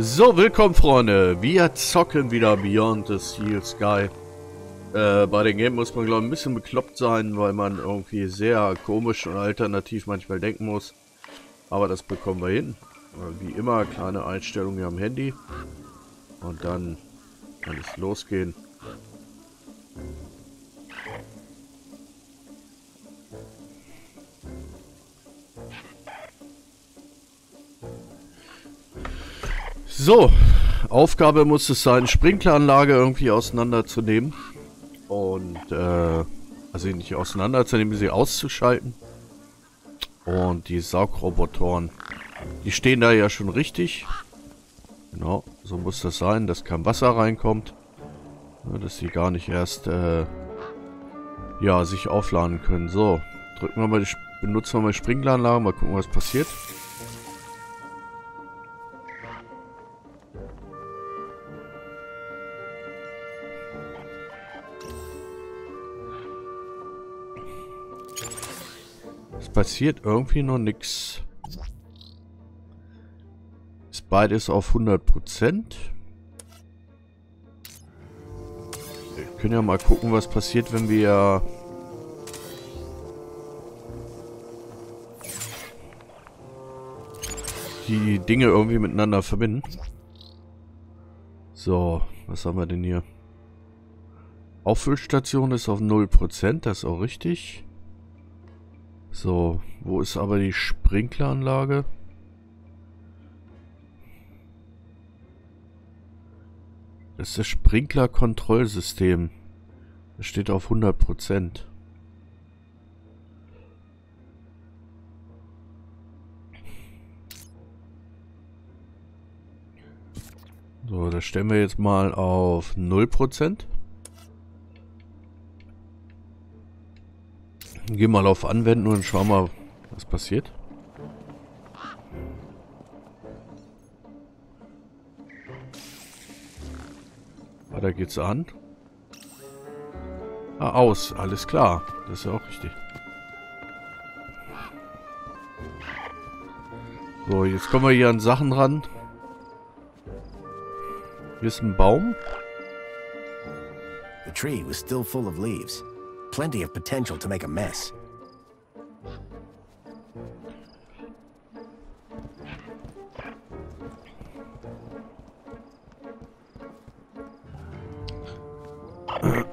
So, willkommen Freunde. Wir zocken wieder Beyond the Steel Sky. Äh, bei dem Game muss man glaube ich ein bisschen bekloppt sein, weil man irgendwie sehr komisch und alternativ manchmal denken muss. Aber das bekommen wir hin. Wie immer, kleine Einstellungen am Handy. Und dann kann es losgehen. So, Aufgabe muss es sein, Sprinkleranlage irgendwie auseinanderzunehmen. Und, äh, also nicht auseinanderzunehmen, sie auszuschalten. Und die Saugrobotoren, die stehen da ja schon richtig. Genau, so muss das sein, dass kein Wasser reinkommt. Dass sie gar nicht erst, äh, ja, sich aufladen können. So, drücken wir mal benutzen wir mal Sprinkleranlage, mal gucken, was passiert. Passiert irgendwie noch nichts. Ist beides auf 100%. Wir können ja mal gucken, was passiert, wenn wir... die Dinge irgendwie miteinander verbinden. So, was haben wir denn hier? Auffüllstation ist auf 0%, das ist auch richtig. So, wo ist aber die Sprinkleranlage? Das ist das Sprinklerkontrollsystem. Das steht auf 100%. So, das stellen wir jetzt mal auf 0%. Gehen mal auf Anwenden und schauen mal, was passiert. Ah, da geht's an. Ah, aus. Alles klar. Das ist ja auch richtig. So, jetzt kommen wir hier an Sachen ran. Hier ist ein Baum. The tree was still full of leaves. Plenty of potential to make a mess.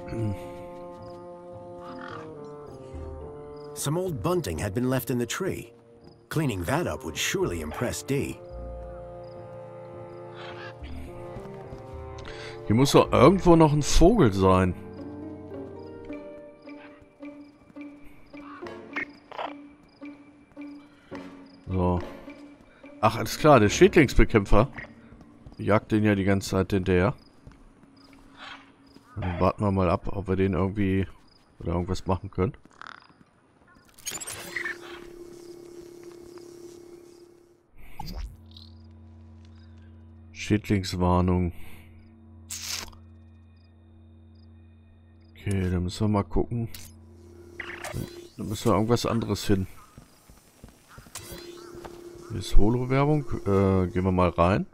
Some old bunting had been left in the tree. Cleaning that up would surely impress Dee. Hier muss doch irgendwo noch ein Vogel sein. So. Ach, alles klar, der Schädlingsbekämpfer jagt den ja die ganze Zeit hinterher. Dann warten wir mal ab, ob wir den irgendwie oder irgendwas machen können. Schädlingswarnung. Okay, dann müssen wir mal gucken. Dann müssen wir irgendwas anderes finden. Hier ist Holo-Werbung. Äh, gehen wir mal rein.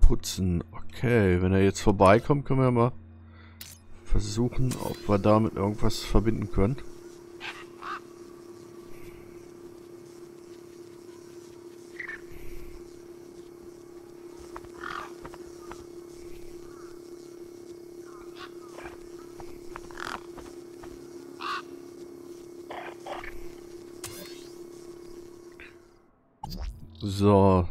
Putzen. Okay, wenn er jetzt vorbeikommt, können wir mal versuchen, ob wir damit irgendwas verbinden können. So.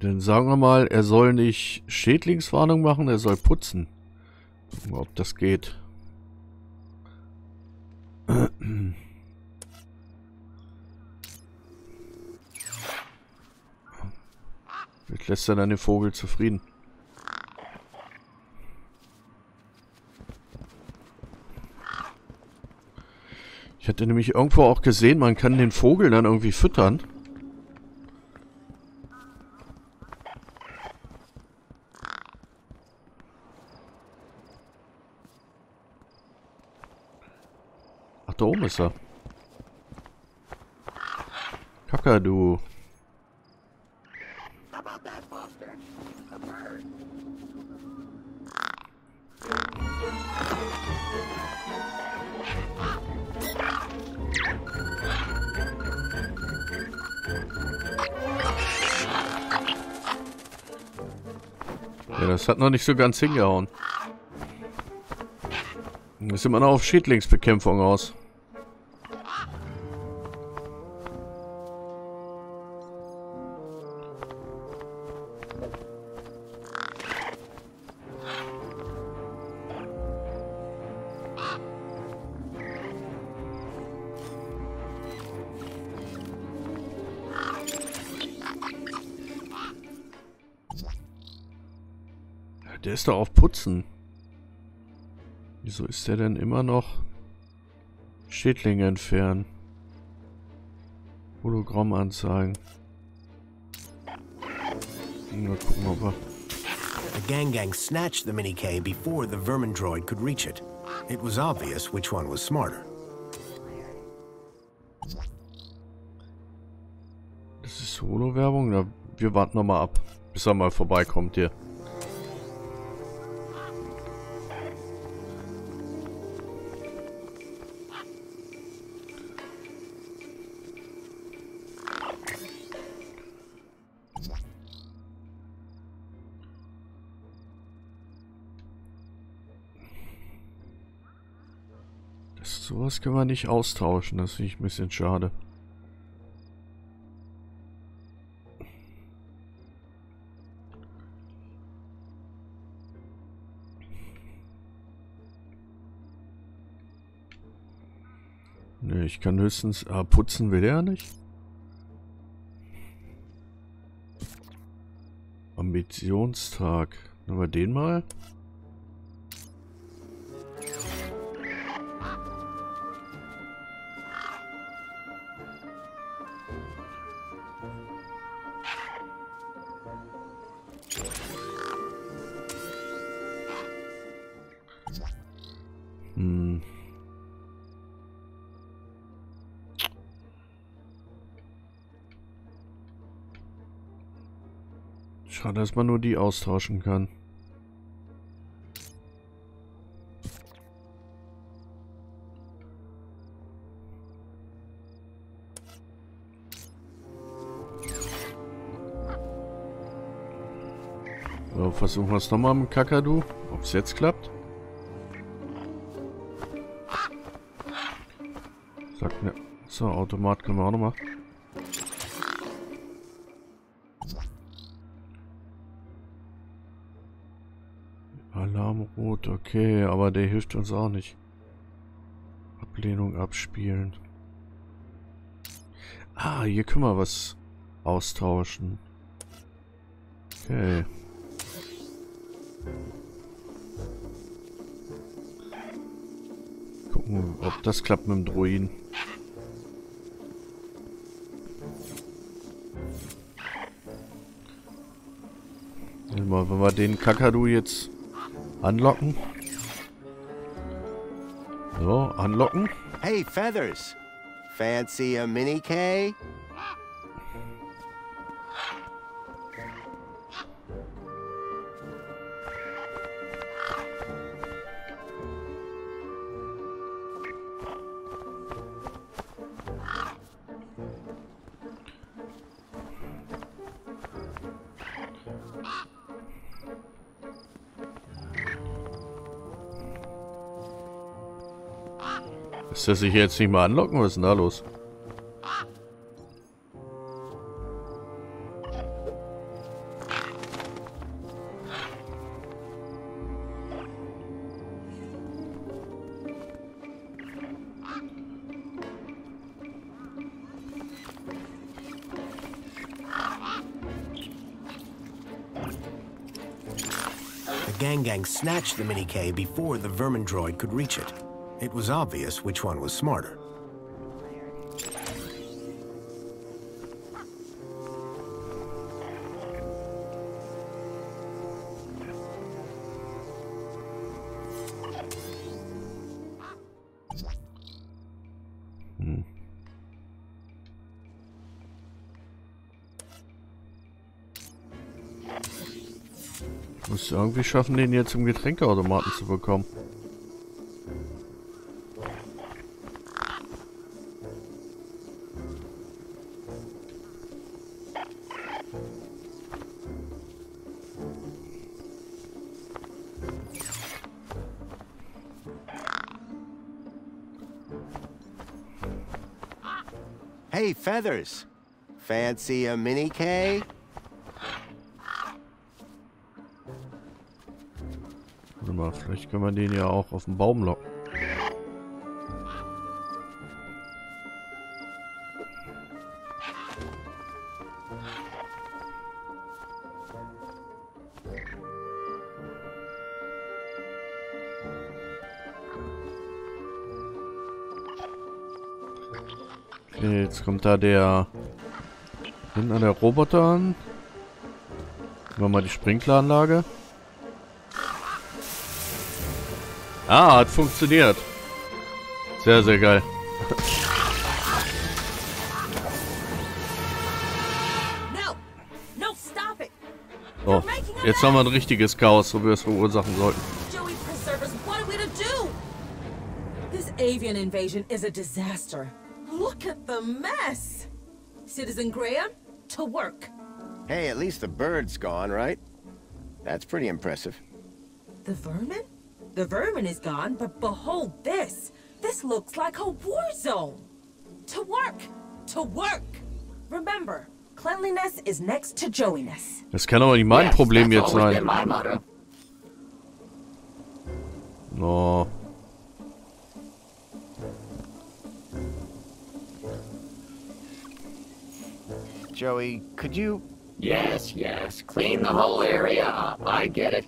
Dann sagen wir mal, er soll nicht Schädlingswarnung machen, er soll putzen. Gucken wir, ob das geht. Vielleicht lässt er dann den Vogel zufrieden. Ich hatte nämlich irgendwo auch gesehen, man kann den Vogel dann irgendwie füttern. da oben ist er. Kakadu. Ja, das hat noch nicht so ganz hingehauen. Sind immer noch auf Schädlingsbekämpfung aus. Der ist doch auf Putzen. Wieso ist der denn immer noch Schädlinge entfernen? Hologramm anzeigen. Mal gucken, ob er... The gang gang snatched the mini K before the vermin droid could reach it. It was obvious which one was smarter. Das ist Holo-Werbung? Wir warten nochmal ab, bis er mal vorbeikommt hier. Sowas können wir nicht austauschen, das finde ich ein bisschen schade. Ne, ich kann höchstens... Ah, putzen will der nicht. Ambitionstag. Nehmen wir den mal. Schade, dass man nur die austauschen kann. So, versuchen wir es nochmal mit Kakadu. Ob es jetzt klappt. Sagt ne. So, Automat können wir auch nochmal. Alarmrot, okay, aber der hilft uns auch nicht. Ablehnung abspielen. Ah, hier können wir was austauschen. Okay. Gucken, ob das klappt mit dem Druiden. Wenn wir den Kakadu jetzt anlocken. So, anlocken. Hey, Feathers. Fancy a mini K? Das sich jetzt nicht mal anlocken? Was ist denn da los? The gang gang snatched the mini K before the vermin droid could reach it. It was obvious which one was smarter. Irgendwie schaffen, den jetzt im Getränkeautomaten zu bekommen. Feathers. Fancy a mini K? Warte mal, vielleicht können wir den ja auch auf den Baum locken. Da der... Hinten der Roboter an. Wir mal die Sprinkleranlage. Ah, hat funktioniert. Sehr, sehr geil. So, jetzt haben wir ein richtiges Chaos, wo wir es verursachen sollten. Joey Preservers, are we to do? This avian invasion is a disaster. Look at the mess! Citizen Graham, to work. Hey, at least the bird's gone, right? That's pretty impressive. The vermin? The vermin is gone, but behold this! This looks like a war zone! To work! To work! Remember, cleanliness is next to Joeyness. Das kann aber nicht mein Problem jetzt sein. been my. No. Joey, could you... Yes, yes. Clean the whole area up. I get it.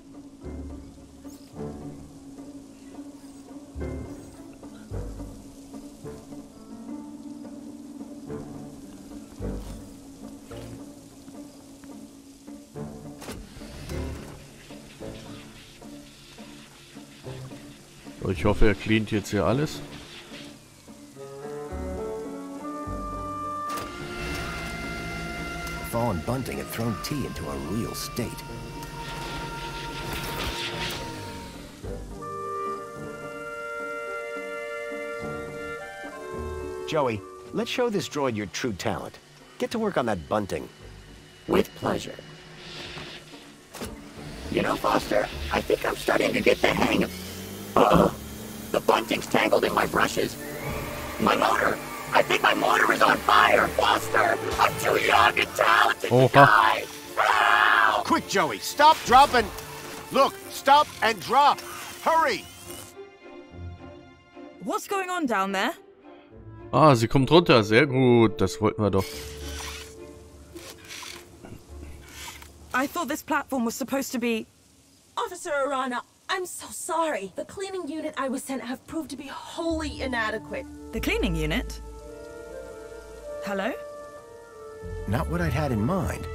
So, Ich hoffe, er cleant jetzt hier alles. Fallen bunting had thrown Dee into a real state. Joey, let's show this droid your true talent. Get to work on that bunting. With pleasure. You know, Foster, I think I'm starting to get the hang of... Uh-oh. The bunting's tangled in my brushes. My motor! I think my motor is on fire! Foster! I'm too young and talented Oha. to die! Help! Quick, Joey, stop, drop, and... Look, stop and drop. Hurry! What's going on down there? Ah, sie kommt runter. Sehr gut. Das wollten wir doch. I thought this platform was supposed to be. Officer Orana, I'm so sorry. The cleaning unit I was sent have proved to be wholly inadequate. the cleaning unit. Hello? Not what I'd had in mind,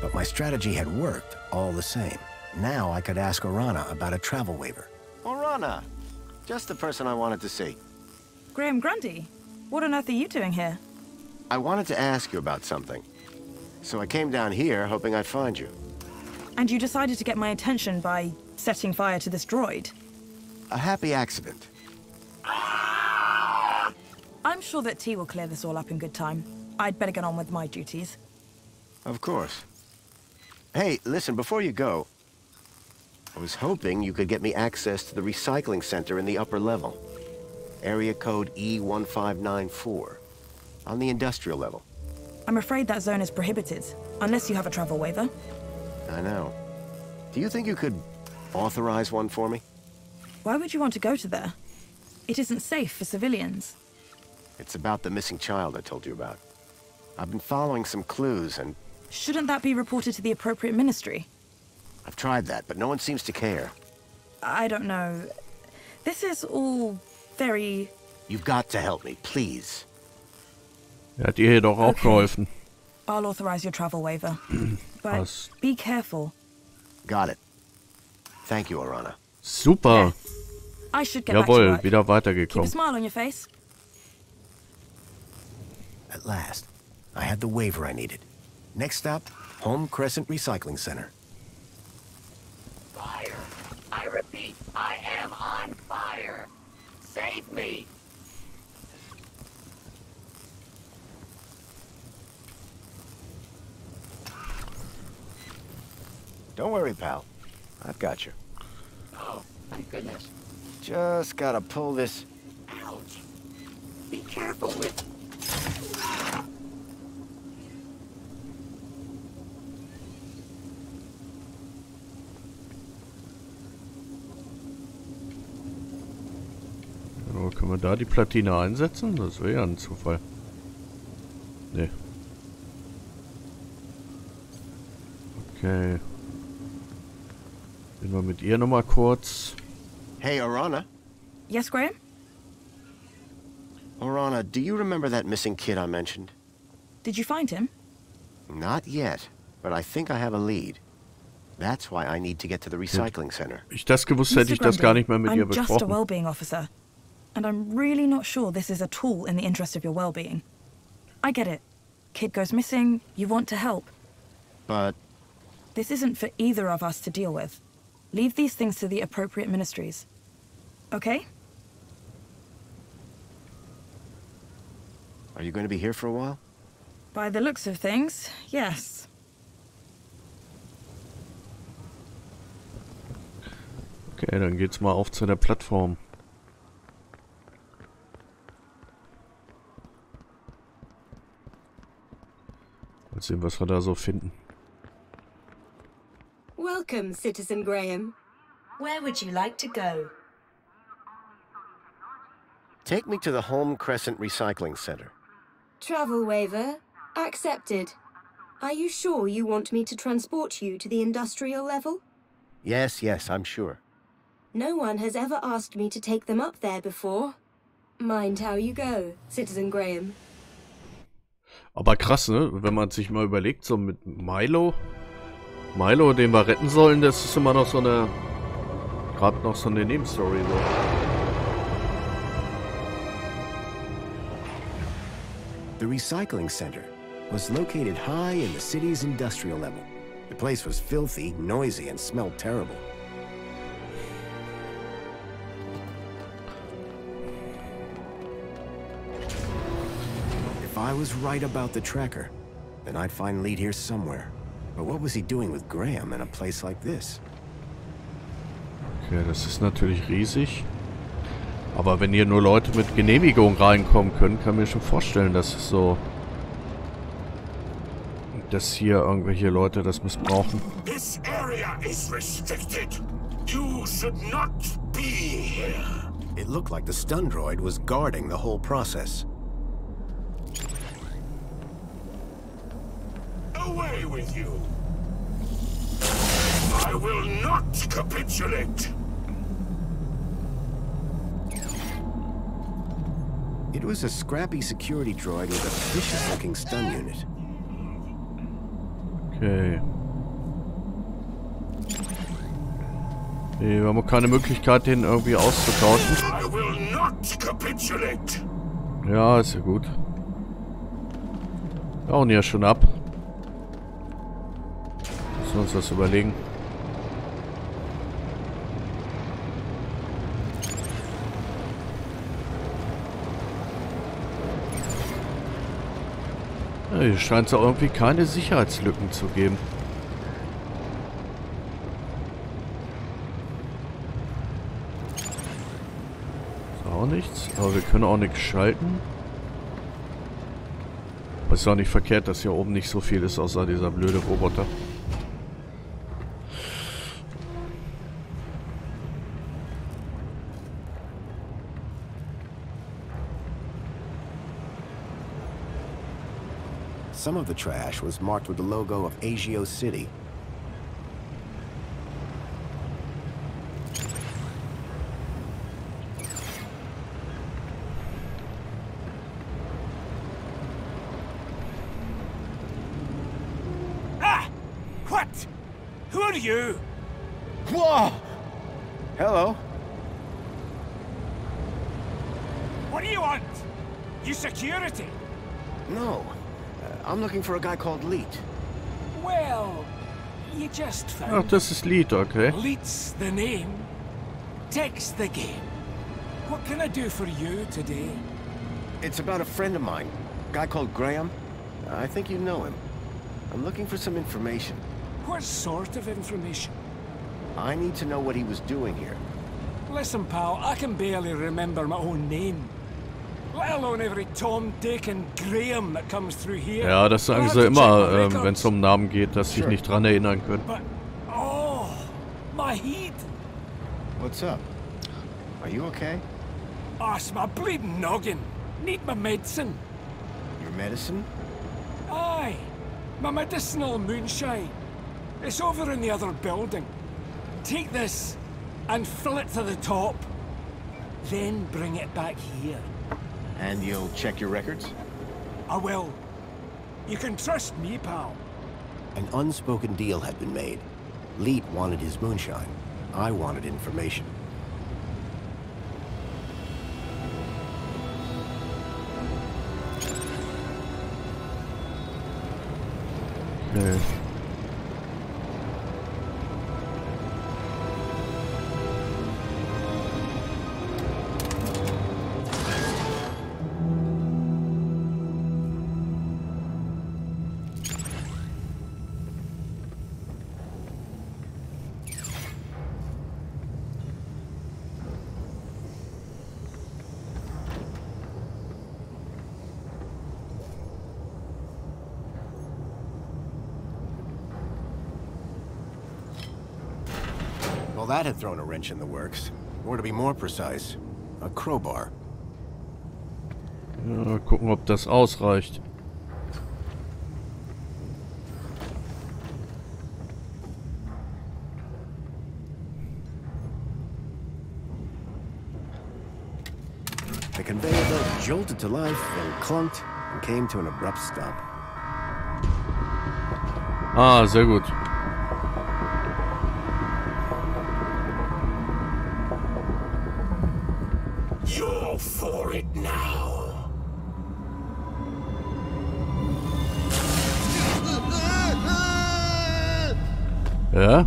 but my strategy had worked all the same. Now I could ask Orana about a travel waiver. Orana, just the person I wanted to see. Graham Grundy? What on earth are you doing here? I wanted to ask you about something. So I came down here hoping I'd find you. And you decided to get my attention by setting fire to this droid. A happy accident. I'm sure that Dee will clear this all up in good time. I'd better get on with my duties. Of course. Hey, listen, before you go, I was hoping you could get me access to the recycling center in the upper level. Area code E1594. On the industrial level. I'm afraid that zone is prohibited, unless you have a travel waiver. I know. Do you think you could authorize one for me? Why would you want to go to there? It isn't safe for civilians. It's about the missing child I told you about. I've been following some clues, and Shouldn't that be reported to the appropriate ministry? I've tried that, but no one seems to care. I don't know. This is all very. You've got to help me, please. Er hat ihr hier doch auch Okay. geholfen. I'll authorize your travel waiver. but Was? be careful. Got it. Thank you, Orana. Super. I should get back to Jawohl, work. wieder Keep a smile on your face. At last, I had the waiver I needed. Next stop, Home Crescent Recycling Center. Fire. I repeat, I am on fire. Save me. Don't worry, pal. I've got you. Oh, my goodness. Just gotta pull this... Ouch. Be careful with... da die Platine einsetzen? Das wäre ja ein Zufall. Nee. Okay. Gehen wir mit ihr nochmal kurz. Hey, Orana. Yes, Graham? Orana, do you remember that missing kid I mentioned? Did you find him? Not yet, but I think I have a lead. That's why I need to get to the recycling center. Ich das gewusst hätte ich das gar nicht mehr mit I'm ihr just a besprochen. well-being officer. And I'm really not sure this is at all in the interest of your well-being. I get it. Kid goes missing, you want to help. But This isn't for either of us to deal with. Leave these things to the appropriate ministries. Okay? are you going to be here for a while? By the looks of things, yes. Okay, dann geht's mal auf zu der Plattform. Mal sehen, was wir da so finden. Welcome, Citizen Graham. Where would you like to go? Take me to the Home Crescent Recycling Center. Travel waiver accepted. Are you sure you want me to transport you to the industrial level? Yes, yes, I'm sure. No one has ever asked me to take them up there before. Mind how you go, Citizen Graham. Aber krass, ne? Wenn man sich mal überlegt, so mit Milo. Milo, den wir retten sollen, das ist immer noch so eine. Gerade noch so eine Nebenstory, so. The recycling center was located high in the city's industrial level. The place was filthy, noisy, and smelled terrible. I was right about the tracker, then I'd find lead here somewhere. But what was he doing with Graham in a place like this? Okay, das ist natürlich riesig. Aber wenn hier nur Leute mit Genehmigung reinkommen können, kann mir schon vorstellen, dass es so... Dass hier irgendwelche Leute das missbrauchen. This area is restricted. You should not be here. It looked like the stun droid was guarding the whole process. Away with you. I will not capitulate. It was a scrappy security droid with a vicious-looking stun unit. Okay. Nee, wir haben auch keine Möglichkeit, den irgendwie auszutauschen. I will not capitulate. Ja, ist ja gut. Wir hauen ja schon ab. Müssen wir uns das überlegen. Ja, hier scheint es auch irgendwie keine Sicherheitslücken zu geben. Auch nichts, aber wir können auch nichts schalten. Aber ist auch nicht verkehrt, dass hier oben nicht so viel ist, außer dieser blöde Roboter. Some of the trash was marked with the logo of Agio City. Looking for a guy called Leet. Well, you just Ach, found das ist Leet, okay. Leet's the name. Text the game. What can I do for you today? It's about a friend of mine. A guy called Graham. I think you know him. I'm looking for some information. What sort of information? I need to know what he was doing here. Listen, pal, I can barely remember my own name. Let alone every Tom, Dick and Graham that comes through here. Ja, das sagen I'll sie have immer, ähm, wenn es um Namen geht, dass sie sich Sure. nicht dran erinnern können. But, oh, my heat. What's up? Are you okay? Ass my bleeding noggin. Need my medicine. Your medicine? Aye, my medicinal moonshine. It's over in the other building. Take this and fill it to the top. Then bring it back here. And you'll check your records? Ah, I will. You can trust me, pal. An unspoken deal had been made. Leet wanted his moonshine. I wanted information. Nee. That had thrown a wrench in the works. Or to be more precise, a crowbar. Ja, mal gucken, ob das ausreicht. The conveyor belt jolted to life, then clunked, and came to an abrupt stop. Ah, sehr gut. Ja?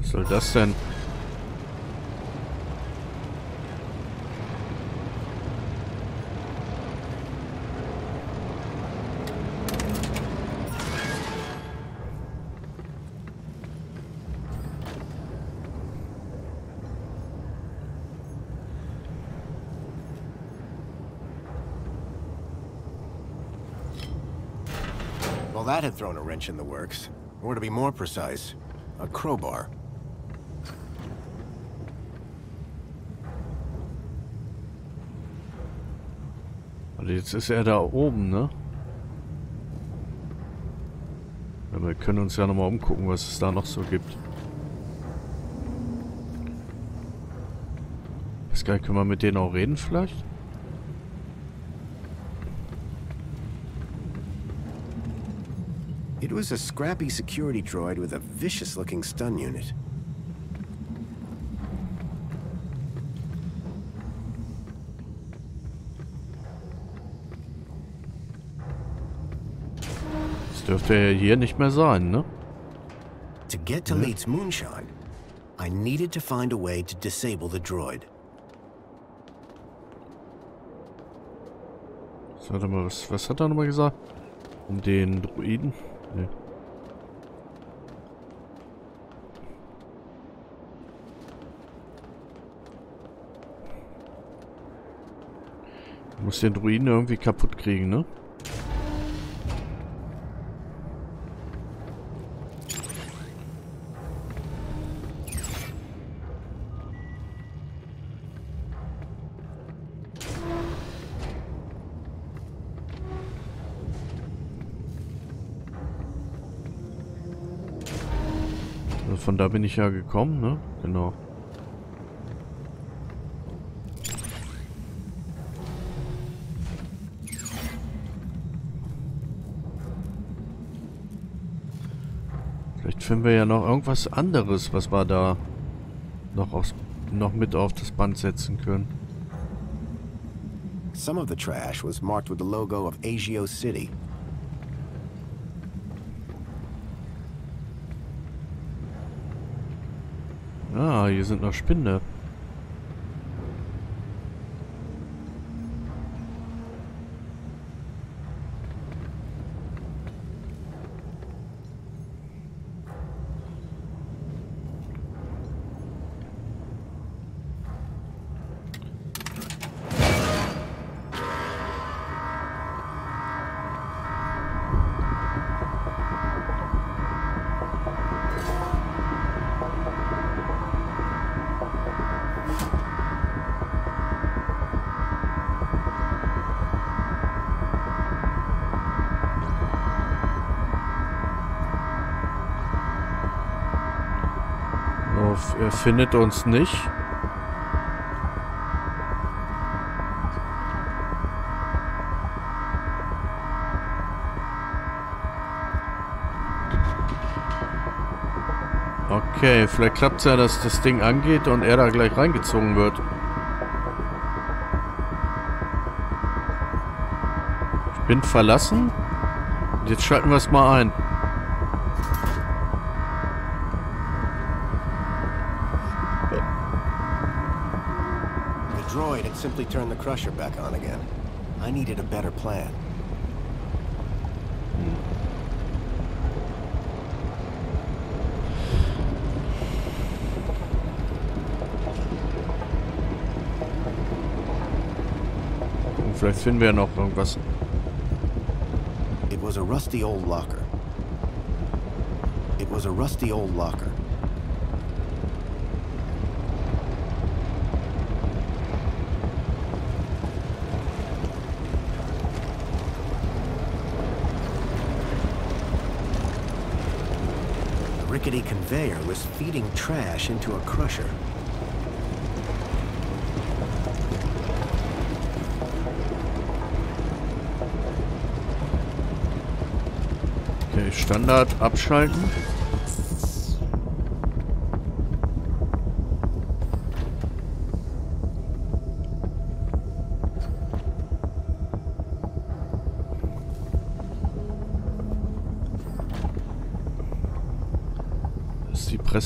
Was soll das denn? Well, that had thrown a wrench in the works. Or to be more precise, a crowbar. Also jetzt ist er da oben, ne? Ja, wir können uns ja nochmal umgucken, was es da noch so gibt. Weiß gar nicht, können wir mit denen auch reden vielleicht? It was a scrappy security droid with a vicious-looking stun unit. Das dürfte ja hier nicht mehr sein, ne? To get to Leet's moonshine, I needed to find a way to disable the droid. Warte mal, was, was hat er nochmal gesagt? Um den Druiden? Musst den Druiden irgendwie kaputt kriegen, ne? Also von da bin ich ja gekommen, ne? Genau. Finden wir ja noch irgendwas anderes, was wir da noch, aufs, noch mit auf das Band setzen können. Some of the trash was marked with the logo of Agio City. Ah, hier sind noch Spinde. Findet uns nicht. Okay, vielleicht klappt es ja, dass das Ding angeht und er da gleich reingezogen wird. Ich bin verlassen. Jetzt schalten wir es mal ein. Simply turn the crusher back on again. I needed a better plan. Vielleicht finden wir ja noch irgendwas. It was a rusty old locker. It was a rusty old locker. Rickety conveyor was feeding trash into a crusher. Okay, Standard abschalten.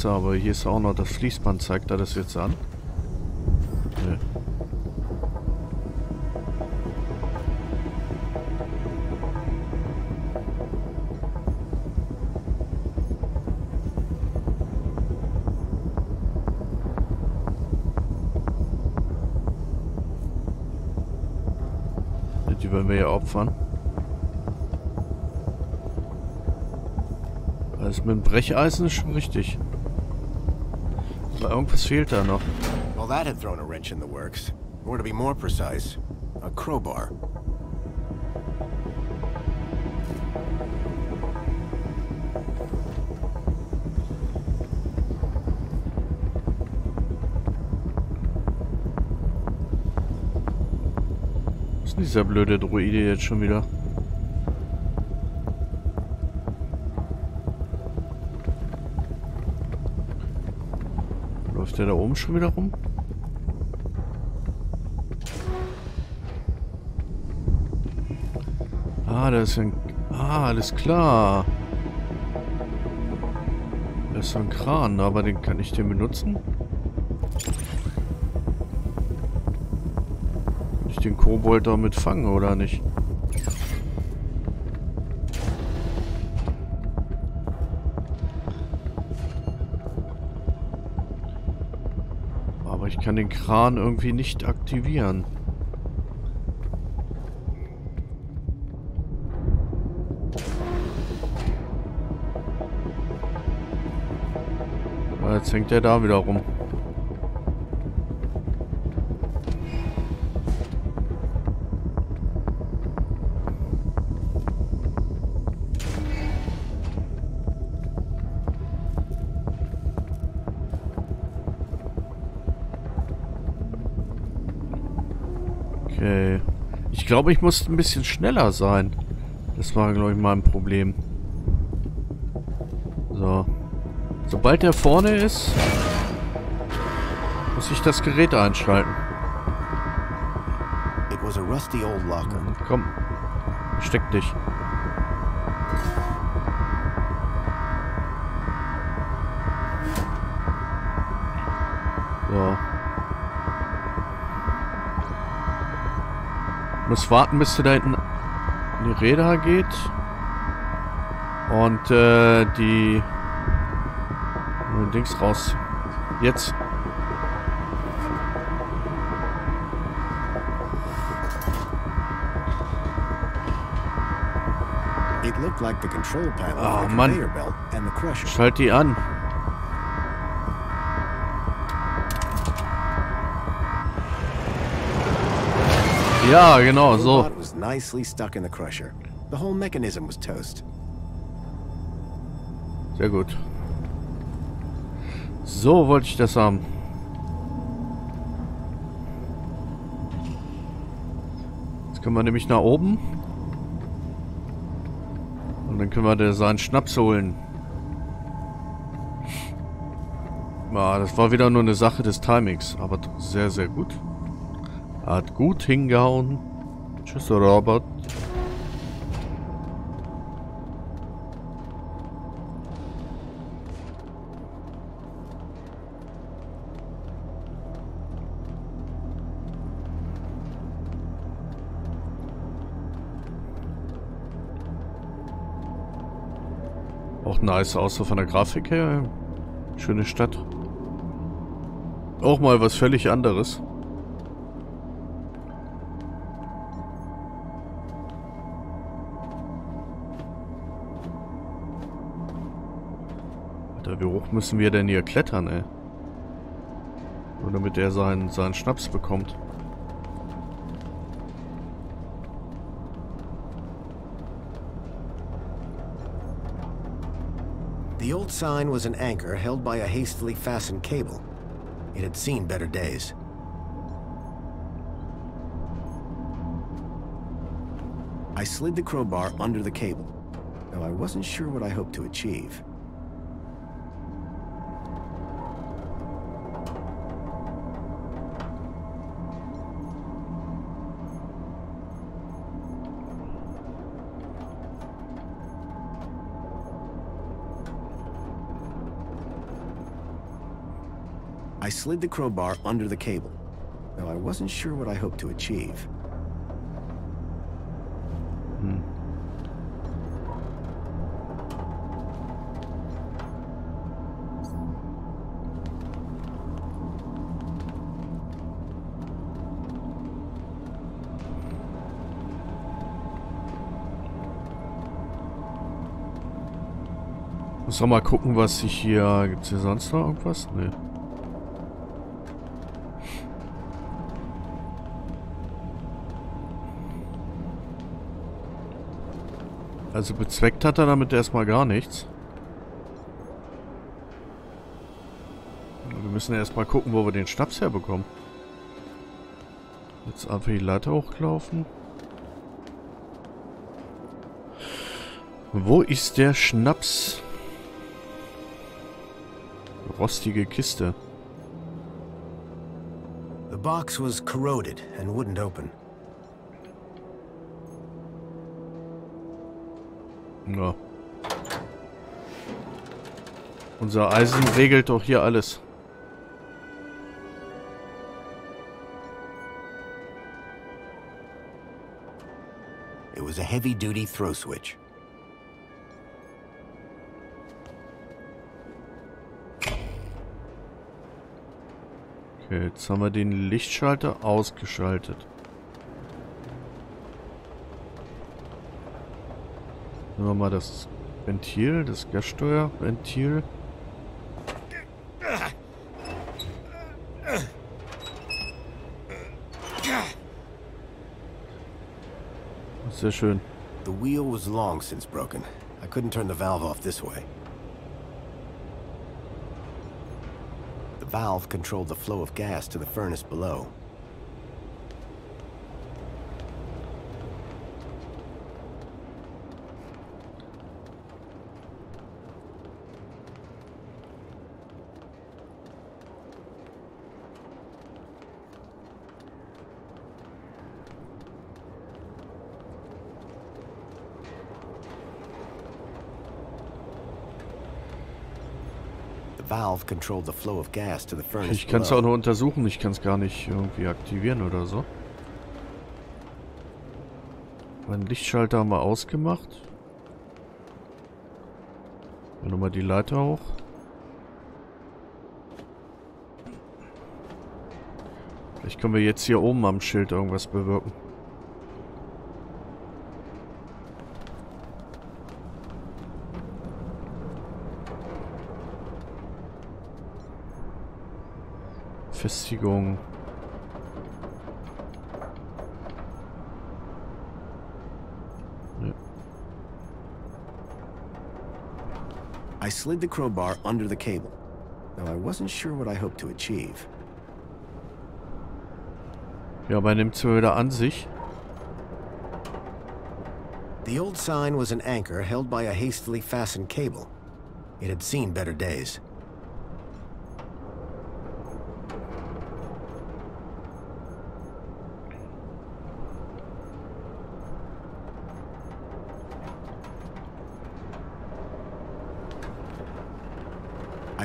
Das Presse, aber hier ist auch noch das Fließband. Zeigt er das jetzt an? Nee. Die wollen wir ja opfern. Alles mit dem Brecheisen ist schon richtig. Irgendwas fehlt da noch. Well, that had thrown a wrench in the works. Or to be more precise, a crowbar. Was ist denn dieser blöde Druide jetzt schon wieder? Der da oben schon wieder rum? Ah, da ist ein... Ah, alles klar. Da ist ein Kran, aber den kann ich den benutzen? Kann ich den Kobold damit fangen, oder nicht? Kran irgendwie nicht aktivieren. Jetzt hängt er da wieder rum. Glaube, ich muss ein bisschen schneller sein. Das war, glaube ich, mein Problem. So. Sobald er vorne ist, muss ich das Gerät einschalten. Komm. Steck dich. Muss warten, bis sie da hinten in die Räder geht. Und äh, die Dings raus. Jetzt. It looked like the control panel Oh, Mann. Schalt die an. Ja, genau, so. robot was nicely stuck in the crusher. The whole mechanism was toast. Sehr gut. So wollte ich das haben. Jetzt können wir nämlich nach oben. Und dann können wir da seinen Schnaps holen. Ja, das war wieder nur eine Sache des Timings. Aber sehr, sehr gut. Hat gut hingehauen. Tschüss, Robert. Auch nice so von der Grafik her. Schöne Stadt. Auch mal was völlig anderes. Müssen wir denn hier klettern, ey? Nur damit er seinen, seinen Schnaps bekommt. The old sign was an anchor held by a hastily fastened cable. It had seen better days. I slid the crowbar under the cable, though I wasn't sure what I hoped to achieve. Slid the crowbar under the cable, though I wasn't sure what I hoped to achieve. Muss doch mal gucken, was ich hier... Gibt's hier sonst noch irgendwas? Nee. Also bezweckt hat er damit erstmal gar nichts. Wir müssen erstmal gucken, wo wir den Schnaps herbekommen. Jetzt einfach die Leiter hochlaufen. Wo ist der Schnaps? Rostige Kiste. The box was corroded and wouldn't open. Ja. Unser Eisen regelt doch hier alles. It was a heavy-duty throw switch. Okay, jetzt haben wir den Lichtschalter ausgeschaltet. Nehmen wir mal das Ventil, das Gassteuerventil. Sehr schön. The wheel was long since broken. I couldn't turn the valve off this way. The valve controlled the flow of gas to the furnace below. Ich kann es auch nur untersuchen, ich kann es gar nicht irgendwie aktivieren oder so. Mein Lichtschalter haben wir ausgemacht. Nochmal die Leiter hoch. Vielleicht können wir jetzt hier oben am Schild irgendwas bewirken. Festigung. I slid the crowbar under the cable, though I wasn't sure what I hoped to achieve. Ja, aber er nimmt zwar wieder an sich. The old sign was an anchor held by a hastily fastened cable. It had seen better days.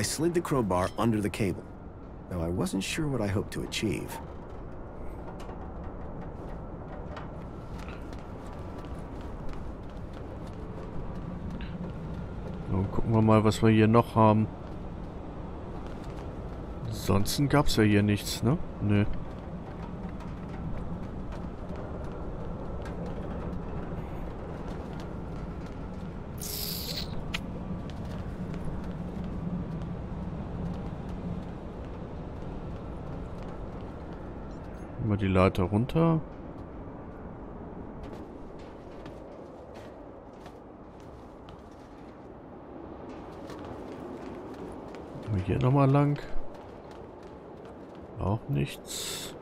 Slid the crowbar under the cable, though I wasn't sure what I hoped to achieve. Dann gucken wir mal, was wir hier noch haben. Ansonsten gab es ja hier nichts, ne? Nö. Mal Leiter runter. Hier nochmal lang. Auch nichts.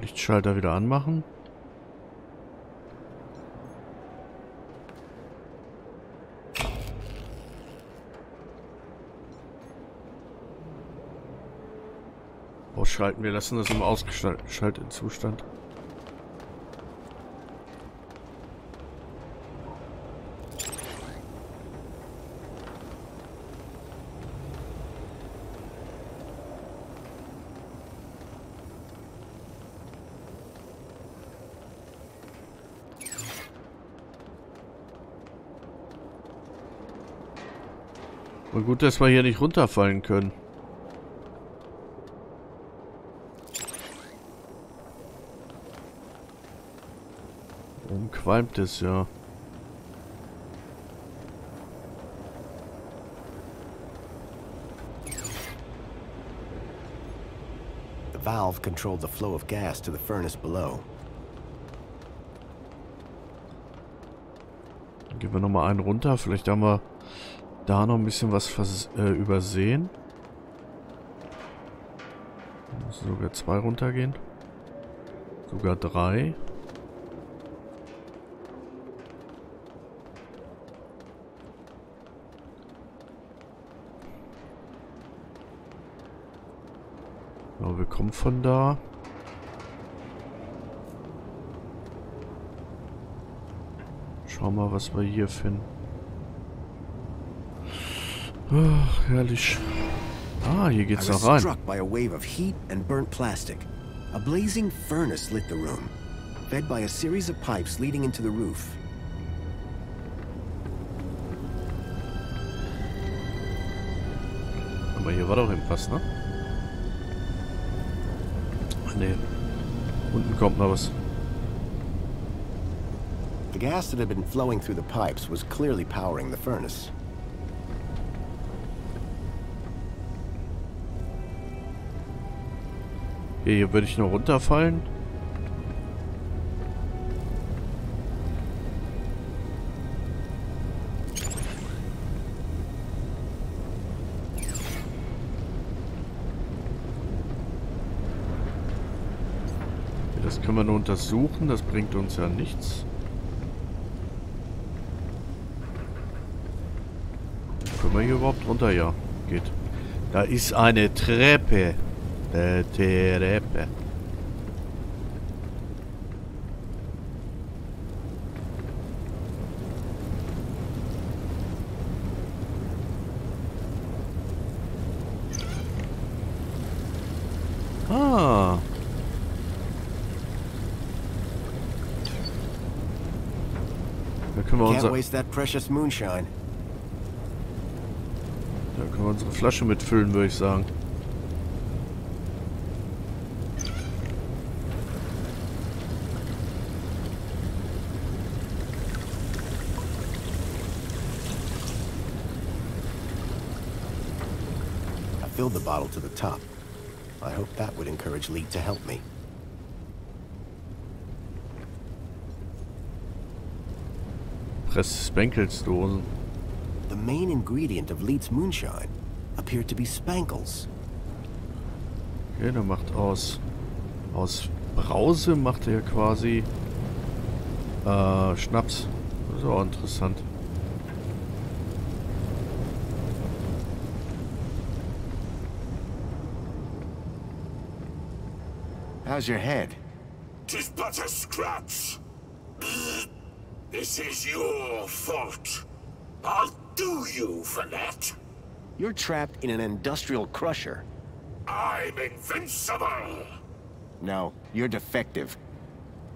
Lichtschalter wieder anmachen. Ausschalten. Wir lassen das im ausgeschalteten Zustand. Und gut, dass wir hier nicht runterfallen können. Oben qualmt es ja. The valve controlled the flow of gas to the furnace below. Dann gehen wir nochmal einen runter. Vielleicht haben wir da noch ein bisschen was äh, übersehen. Müssen sogar zwei runtergehen. Sogar drei. Kommen von da. Schauen wir mal, was wir hier finden. Ach, herrlich. Ah, hier geht's noch rein. struck by a wave of heat and burnt plastic. A blazing furnace lit the room, fed by a series of pipes leading into the roof. Aber hier war doch irgendwas, ne? Nee. Unten kommt noch was. The gas that had been flowing through the pipes was clearly powering the furnace. Hier, hier würde ich nur runterfallen. Können wir nur untersuchen, das bringt uns ja nichts. Können wir hier überhaupt runter? Ja, geht. Da ist eine Treppe. Äh, Treppe. That precious moonshine. da können wir unsere Flasche mitfüllen, würde ich sagen. I filled the bottle to the top. I hope that would encourage Leet to help me. Press Spankelsdosen. The main ingredient of Leet's moonshine appeared to be spankles. Okay, der macht aus aus Brause macht er quasi äh, Schnaps. Das ist auch interessant. How's your head? Tis but a scratch. This is your fault. I'll do you for that. You're trapped in an industrial crusher. I'm invincible. No, you're defective.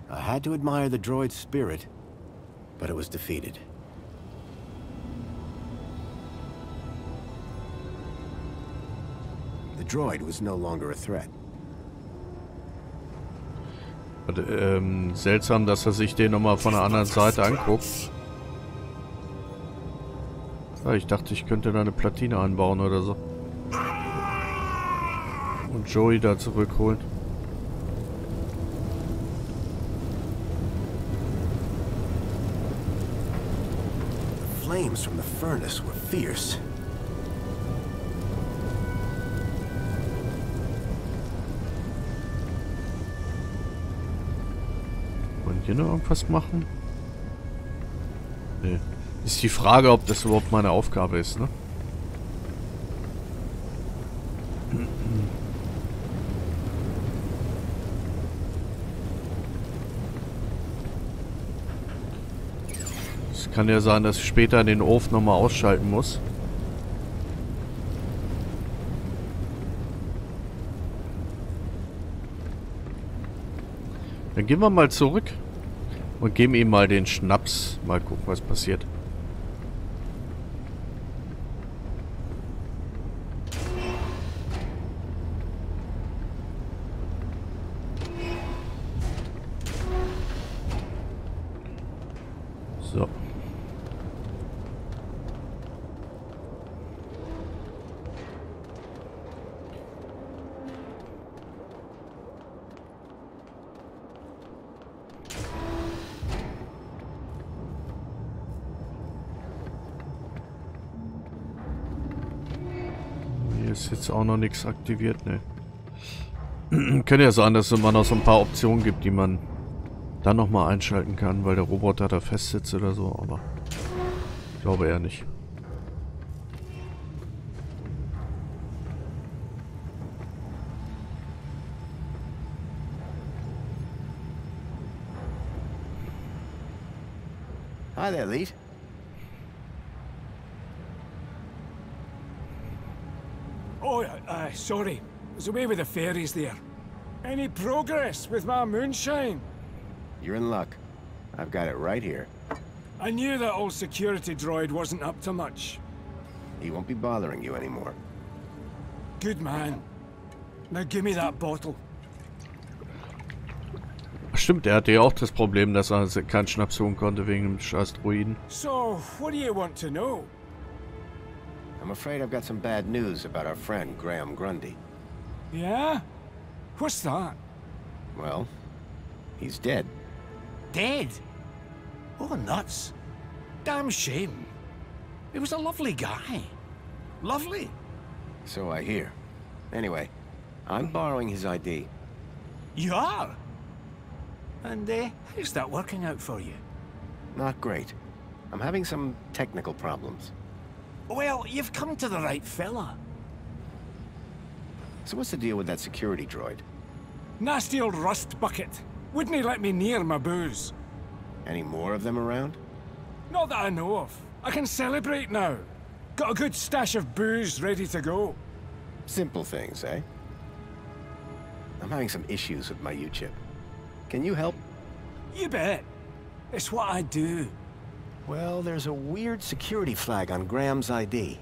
I had to admire the droid's spirit, but it was defeated. The droid was no longer a threat. Ähm, seltsam, dass er sich den nochmal von der anderen Seite anguckt. Ja, ich dachte, ich könnte da eine Platine einbauen oder so. Und Joey da zurückholen. Flames from the furnace were fierce. Hier noch irgendwas machen? Nee. Ist die Frage, ob das überhaupt meine Aufgabe ist, ne? Es kann ja sein, dass ich später den Ofen nochmal ausschalten muss. Dann gehen wir mal zurück und geben ihm mal den Schnaps. Mal gucken, was passiert. So. Hier ist jetzt auch noch nichts aktiviert, ne. Könnte ja sein, dass es immer noch so ein paar Optionen gibt, die man dann nochmal einschalten kann, weil der Roboter da fest sitzt oder so, aber ich glaube eher nicht. Hi there, Leet. Sorry. I was away with the fairies there. Any progress with my moonshine? You're in luck. I've got it right here. I knew that old security droid wasn't up to much. He won't be bothering you anymore. Good man. Now give me that bottle. Stimmt, er hatte ja auch das Problem, dass er keinen Schnaps holen konnte wegen dem scheiß Druiden. So, what do you want to know? I'm afraid I've got some bad news about our friend, Graham Grundy. Yeah? What's that? Well, he's dead. Dead? Oh, nuts. Damn shame. He was a lovely guy. Lovely. So I hear. Anyway, I'm borrowing his ID. You are? And uh, how's that working out for you? Not great. I'm having some technical problems. Well, you've come to the right fella. So what's the deal with that security droid? Nasty old rust bucket. Wouldn't he let me near my booze? Any more of them around? Not that I know of. I can celebrate now. Got a good stash of booze ready to go. Simple things, eh? I'm having some issues with my U-chip. Can you help? You bet. It's what I do. Well, there's a weird security flag on Graham's ID.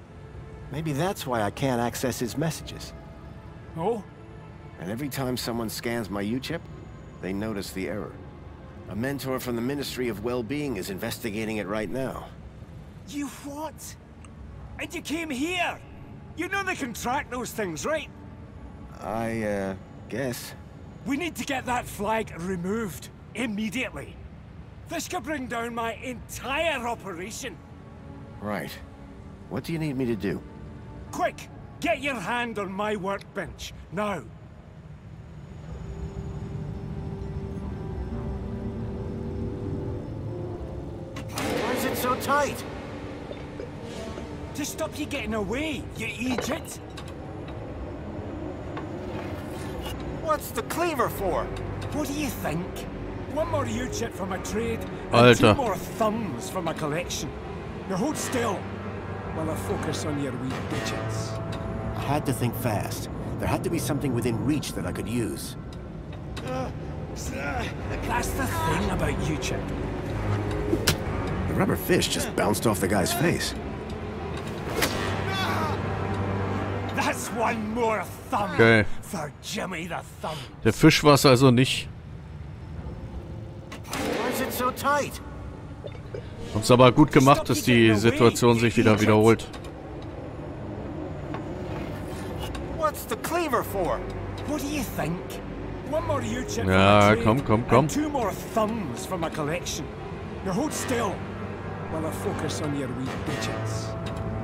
Maybe that's why I can't access his messages. Oh? And every time someone scans my U-chip, they notice the error. A mentor from the Ministry of Well-Being is investigating it right now. You what? And you came here? You know they can track those things, right? I, uh, guess. We need to get that flag removed. Immediately. This could bring down my entire operation. Right. What do you need me to do? Quick! Get your hand on my workbench. Now. Why is it so tight? To stop you getting away, you idiot! What's the cleaver for? What do you think? One more U-chip for my trade, and Alter. two uh. more thumbs for my collection. Now hold still, while I focus on your wee digits. I had to think fast. There had to be something within reach that I could use. That's the thing about U-chip. The rubber fish just bounced off the guy's face. That's one more thumb Okay. for Jimmy the Thumb. Der Fisch war es also nicht. Why is it so tight? Uns aber gut gemacht, dass die Situation sich wieder wiederholt. What's the cleaver for? What do you think? One more U-chip for Ja, my trade, komm, komm, komm. and two more thumbs for my collection. Now hold still, while I focus on your wee digits.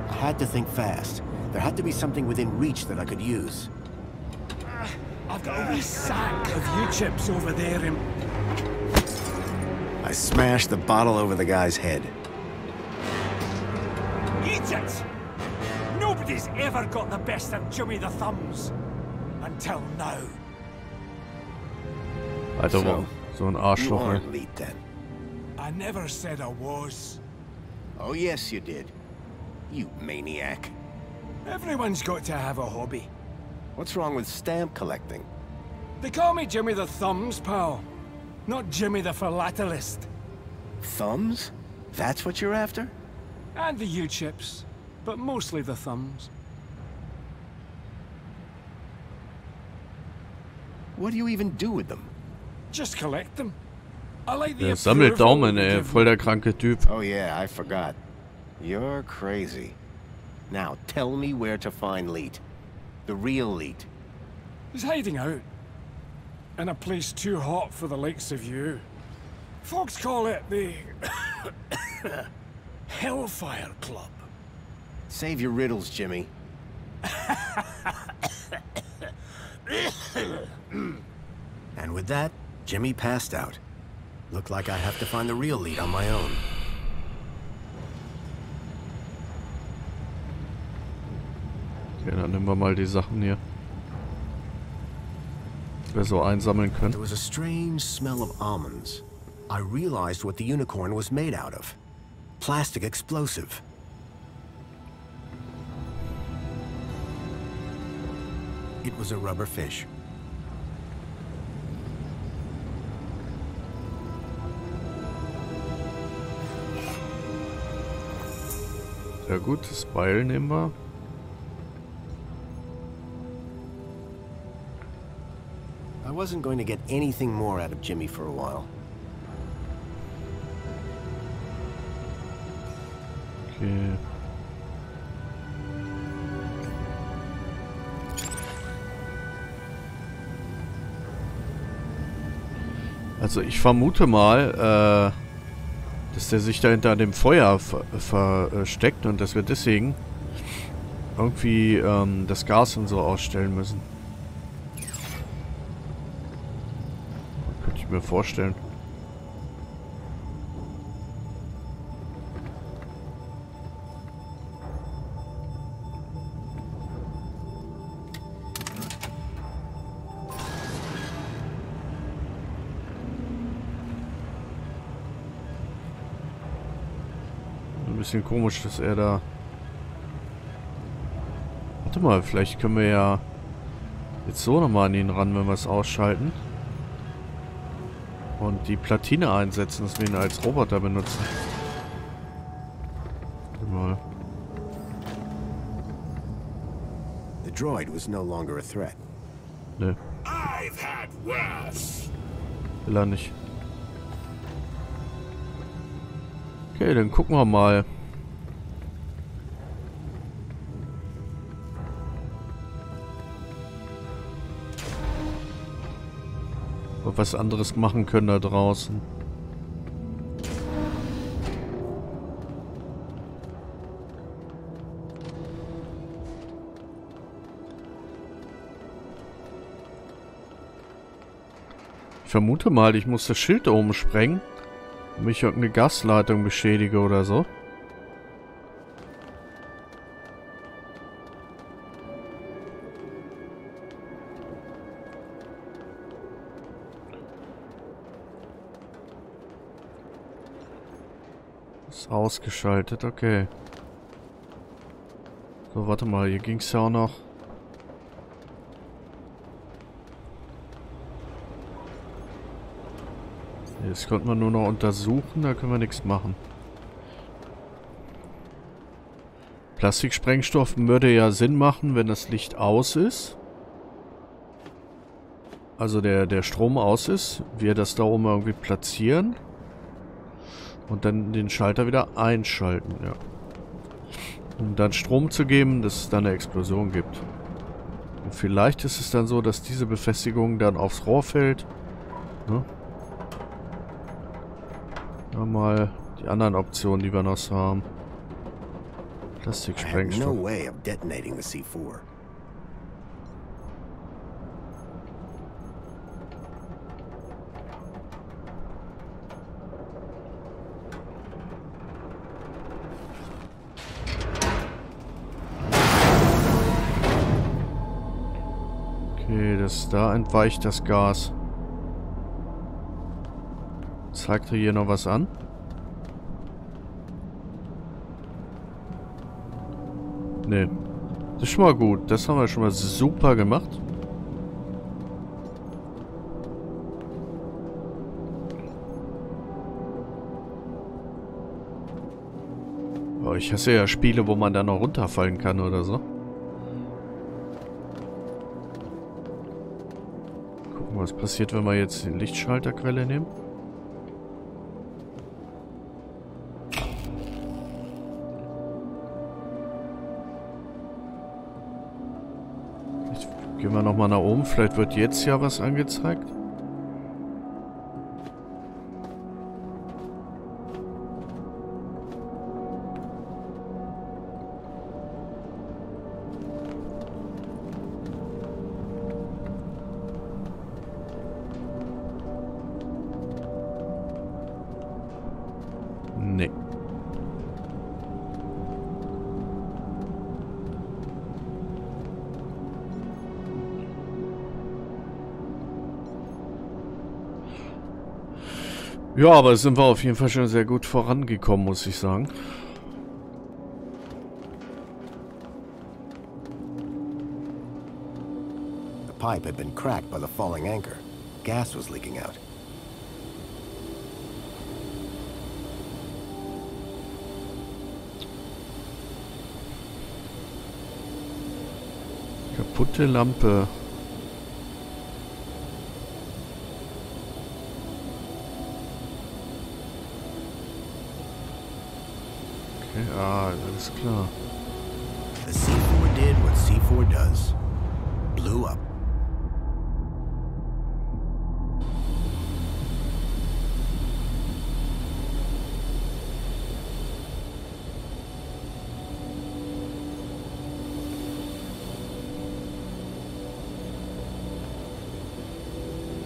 I had to think fast. There had to be something within reach that I could use. Ah, I've got a wee sack of U-chips over there in... I smashed the bottle over the guy's head. Eat it! Nobody's ever got the best of Jimmy the Thumbs. Until now. Alter, So, wow. so an You Arschloch, ey. aren't Leet then. I never said I was. Oh yes, you did. You maniac. Everyone's got to have a hobby. What's wrong with stamp collecting? They call me Jimmy the Thumbs, pal. Not Jimmy the Philatelist. Thumbs? That's what you're after? And the U-chips. But mostly the thumbs. What do you even do with them? Just collect them. I like the Der sammelt approval Daumen, ey. Er voll der kranke Typ. Oh yeah, I forgot. You're crazy. Now, tell me where to find Leet. The real Leet. He's hiding out. In a place too hot for the likes of you. Folks call it the... Hellfire Club. Save your riddles, Jimmy. and with that, Jimmy passed out. Looked like I have to find the real Leet on my own. Okay, dann nehmen wir mal die Sachen hier. Wir so einsammeln können. There was a strange smell of almonds. I realized what the unicorn was made out of. Plastic explosive. It was a rubber fish. Sehr gut, das Beil nehmen wir. Wasn't going to get anything more out of Jimmy for a while. Okay. Also ich vermute mal, äh, dass der sich da hinter dem Feuer ver versteckt und dass wir deswegen irgendwie ähm, das Gas und so ausstellen müssen. Könnte ich mir vorstellen. Ein bisschen komisch, dass er da... Warte mal, vielleicht können wir ja jetzt so nochmal an ihn ran, wenn wir es ausschalten. Und die Platine einsetzen, dass wir ihn als Roboter benutzen. Mal. The droid was no longer a threat. Ne, I've had worse. will er nicht. Okay, dann gucken wir mal. Was anderes machen können da draußen. Ich vermute mal, ich muss das Schild oben sprengen. Und mich irgendeine Gasleitung beschädige oder so. Ausgeschaltet, okay. So, warte mal, hier ging es ja auch noch. Jetzt konnte man nur noch untersuchen, da können wir nichts machen. Plastiksprengstoff würde ja Sinn machen, wenn das Licht aus ist. Also der, der Strom aus ist. Wir das da oben irgendwie platzieren. Und dann den Schalter wieder einschalten, ja. Um dann Strom zu geben, dass es dann eine Explosion gibt. Und vielleicht ist es dann so, dass diese Befestigung dann aufs Rohr fällt. Ne? Mal die anderen Optionen, die wir noch haben. I Plastiksprengstoff. no way of detonating the C4. Okay, das da entweicht das Gas. Zeigt er hier noch was an? Nee. Das ist schon mal gut. Das haben wir schon mal super gemacht. Oh, ich hasse ja Spiele, wo man da noch runterfallen kann oder so. Was passiert, wenn wir jetzt die Lichtschalterquelle nehmen. Vielleicht gehen wir nochmal nach oben. Vielleicht wird jetzt ja was angezeigt. Ja, aber sind wir auf jeden Fall schon sehr gut vorangekommen, muss ich sagen. The pipe had been cracked by the falling anchor. Gas was leaking out. Kaputte Lampe. Okay, ah, alles klar. The C4 did what C4 does. Blew up.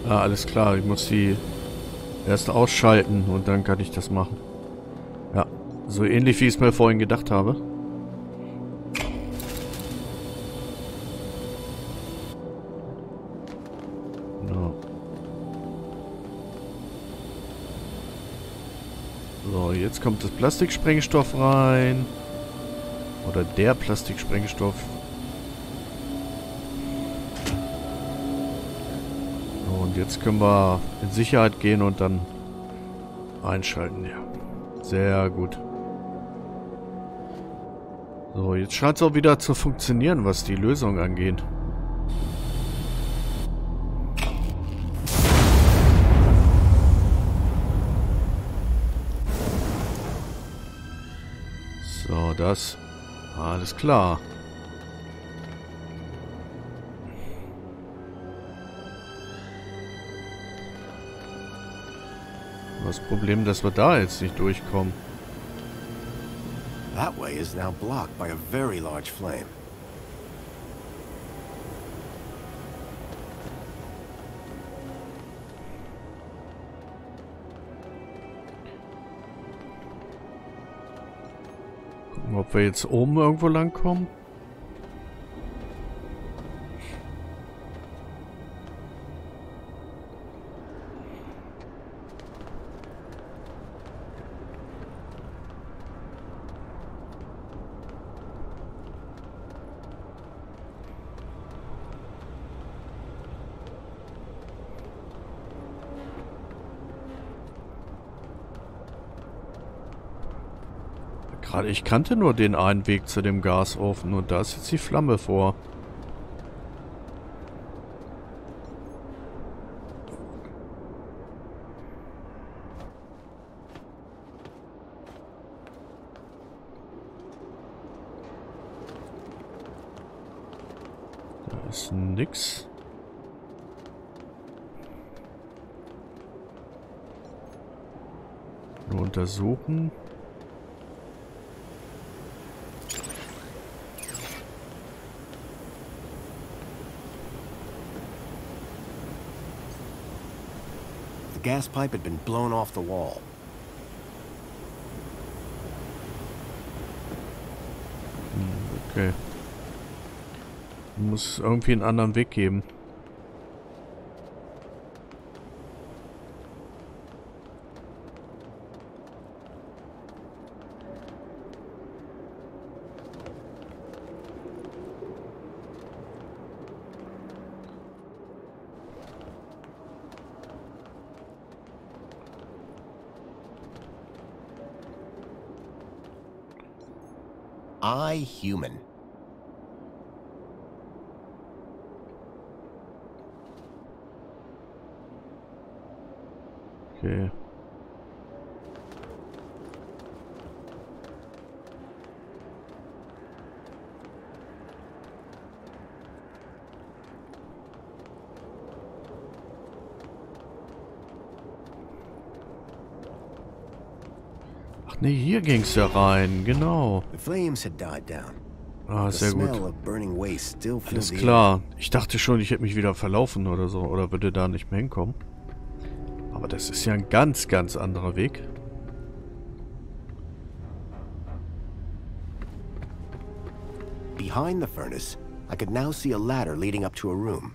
Ah, alles klar. Ich muss die erst ausschalten und dann kann ich das machen. So ähnlich wie ich es mir vorhin gedacht habe. No. So, jetzt kommt das Plastiksprengstoff rein. Oder der Plastiksprengstoff. Und jetzt können wir in Sicherheit gehen und dann einschalten. Ja. Sehr gut. So, jetzt scheint es auch wieder zu funktionieren, was die Lösung angeht. So, das. Alles klar. Das Problem, dass wir da jetzt nicht durchkommen. That way is now blocked by a very large flame. Ob wir jetzt oben irgendwo lang kommen. Gerade ich kannte nur den einen Weg zu dem Gasofen und da ist jetzt die Flamme vor. Da ist nix. Nur untersuchen. Gas pipe had been blown off the wall. Hm, okay. Muss irgendwie einen anderen Weg geben. I human. Hier ging's ja rein, genau. Ah, sehr gut. Alles klar. Ich dachte schon, ich hätte mich wieder verlaufen oder so. Oder würde da nicht mehr hinkommen. Aber das ist ja ein ganz, ganz anderer Weg. Behind the furnace, I could now see a ladder leading up to a room.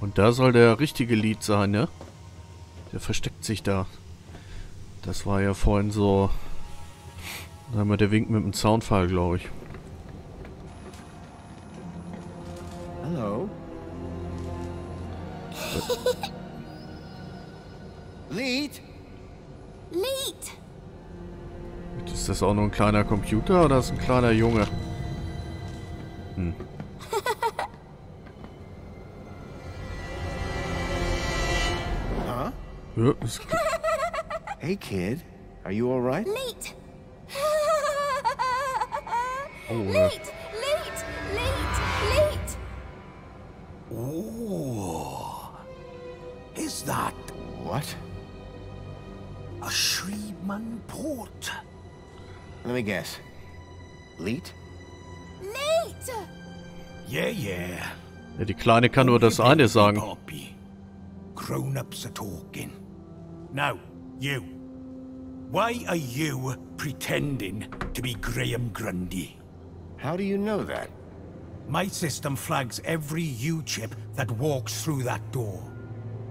Und da soll der richtige Lied sein, ne? Der versteckt sich da. Das war ja vorhin so... Da haben wir der Wink mit dem Zaunfall, glaube ich. Hello. Lead? Leet! Ist das auch nur ein kleiner Computer oder ist ein kleiner Junge? Hey, kid. Are you all right? Leet! oh, äh, Leet! Leet! Leet! Leet! Oh. Is that What? a Schriebmann port? Let me guess. Leet? Leet! Yeah, yeah. ja, die Kleine kann nur das eine sagen. Why are you pretending to be Graham Grundy? How do you know that? My system flags every U-chip that walks through that door.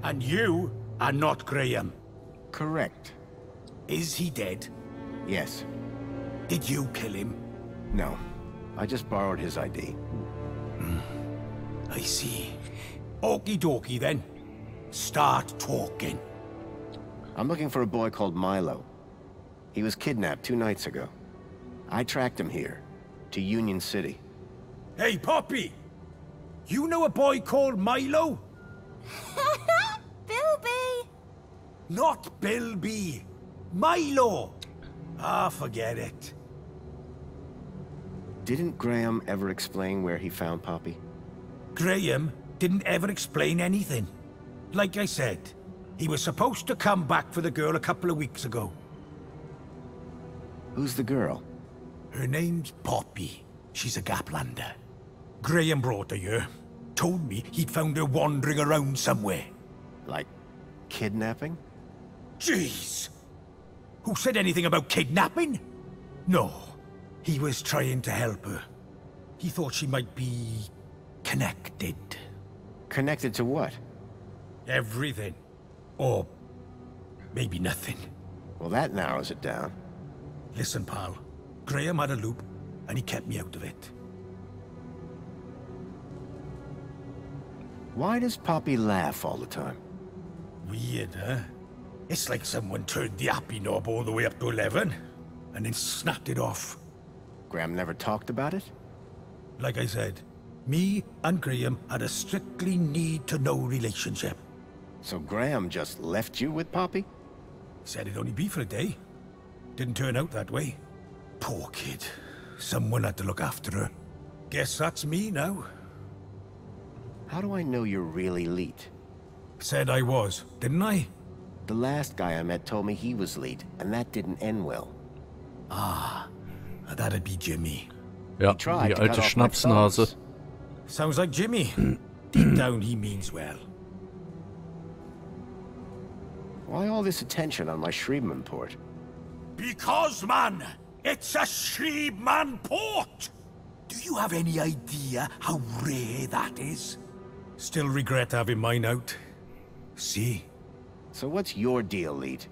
And you are not Graham. Correct. Is he dead? Yes. Did you kill him? No. I just borrowed his ID. Hmm. I see. Okie dokie then. Start talking. I'm looking for a boy called Milo. He was kidnapped two nights ago. I tracked him here, to Union City. Hey, Poppy! You know a boy called Milo? Bilby! Not Bilby. Milo! Ah, forget it. Didn't Graham ever explain where he found Poppy? Graham didn't ever explain anything. Like I said, he was supposed to come back for the girl a couple of weeks ago. Who's the girl? Her name's Poppy. She's a Gaplander. Graham brought her here. Told me he'd found her wandering around somewhere. Like, kidnapping? Jeez! Who said anything about kidnapping? No. He was trying to help her. He thought she might be... connected. Connected to what? Everything. Or... maybe nothing. Well, that narrows it down. Listen, pal. Graham had a loop, and he kept me out of it. Why does Poppy laugh all the time? Weird, huh? It's like someone turned the happy knob all the way up to 11, and then snapped it off. Graham never talked about it? Like I said, me and Graham had a strictly need-to-know relationship. So Graham just left you with Poppy? Said it'd only be for a day. Didn't turn out that way. Poor kid. Someone had to look after her. Guess that's me now. How do I know you're really Leet? Said I was, didn't I? The last guy I met told me he was Leet, and that didn't end well. Ah, that'd be Jimmy. Ja, tried die to alte cut off my Schnapsnase. Sounds like Jimmy. Deep down, he means well. Why all this attention on my Schriebmann port? Because, man, it's a Schriebmann port! Do you have any idea how rare that is? Still regret having mine out. See? So what's your deal, Leet?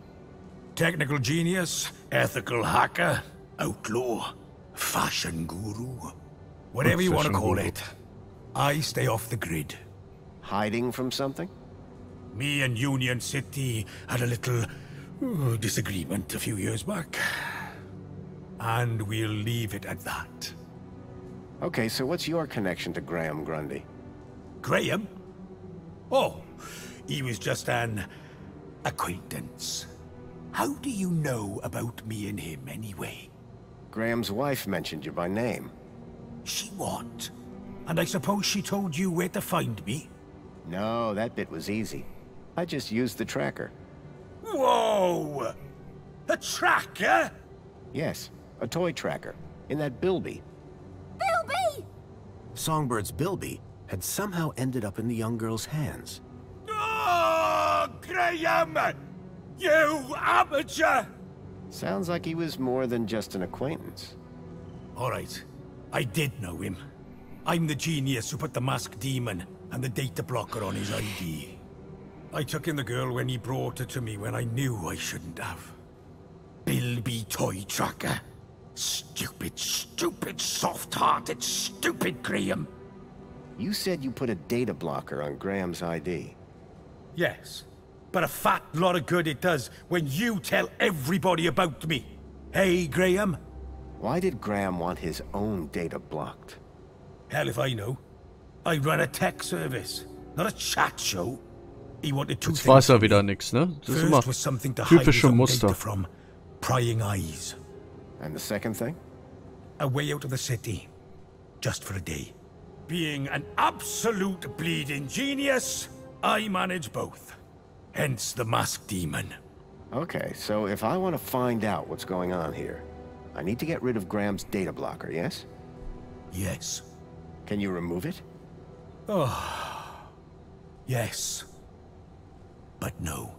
Technical genius, ethical hacker, outlaw, fashion guru. Whatever you want to call guru. it. I stay off the grid. Hiding from something? Me and Union City had a little uh, disagreement a few years back. And we'll leave it at that. Okay, so what's your connection to Graham Grundy? Graham? Oh, he was just an acquaintance. How do you know about me and him anyway? Graham's wife mentioned you by name. She what? And I suppose she told you where to find me? No, that bit was easy. I just used the tracker. Whoa! A tracker? Yes, a toy tracker. In that Bilby. Bilby! Songbird's Bilby had somehow ended up in the young girl's hands. Oh, Graham! You amateur! Sounds like he was more than just an acquaintance. All right, I did know him. I'm the genius who put the masked demon and the data blocker on his ID. I took in the girl when he brought her to me when I knew I shouldn't have. Bilby Toy Tracker. Stupid, stupid, soft-hearted, stupid Graham. You said you put a data blocker on Graham's ID. Yes, but a fat lot of good it does when you tell everybody about me. Hey, Graham? Why did Graham want his own data blocked? Hell if I know. I run a tech service, not a chat show. He wanted two Jetzt weiß er things. wieder nichts, ne? Das ist First immer was something to hide his typische Muster. from. Prying eyes. And the second thing? A way out of the city. Just for a day. Being an absolute bleeding genius, I manage both. Hence the masked demon. Okay, so if I want to find out what's going on here, I need to get rid of Graham's data blocker, yes? Yes. Can you remove it? Oh. Yes. But no.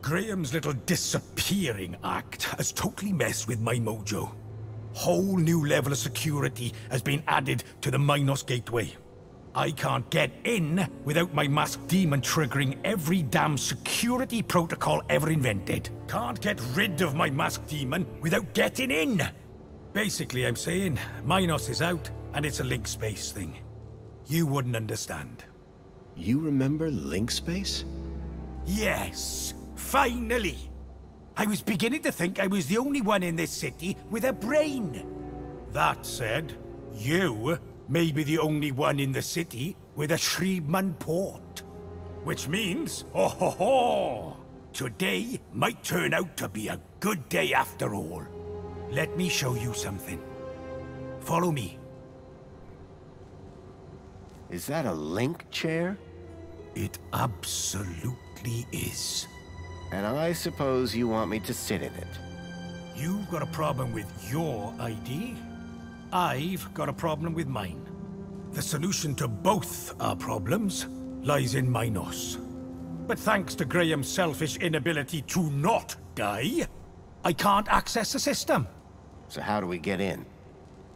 Graham's little disappearing act has totally messed with my mojo. Whole new level of security has been added to the Minos Gateway. I can't get in without my masked demon triggering every damn security protocol ever invented. Can't get rid of my masked demon without getting in. Basically, I'm saying Minos is out and it's a link space thing. You wouldn't understand. You remember Link Space? Yes, finally! I was beginning to think I was the only one in this city with a brain. That said, you may be the only one in the city with a Schriebmann port. Which means, oh ho ho! Today might turn out to be a good day after all. Let me show you something. Follow me. Is that a link chair? It absolutely is. And I suppose you want me to sit in it. You've got a problem with your ID. I've got a problem with mine. The solution to both our problems lies in Minos. But thanks to Graham's selfish inability to not die, I can't access the system. So how do we get in?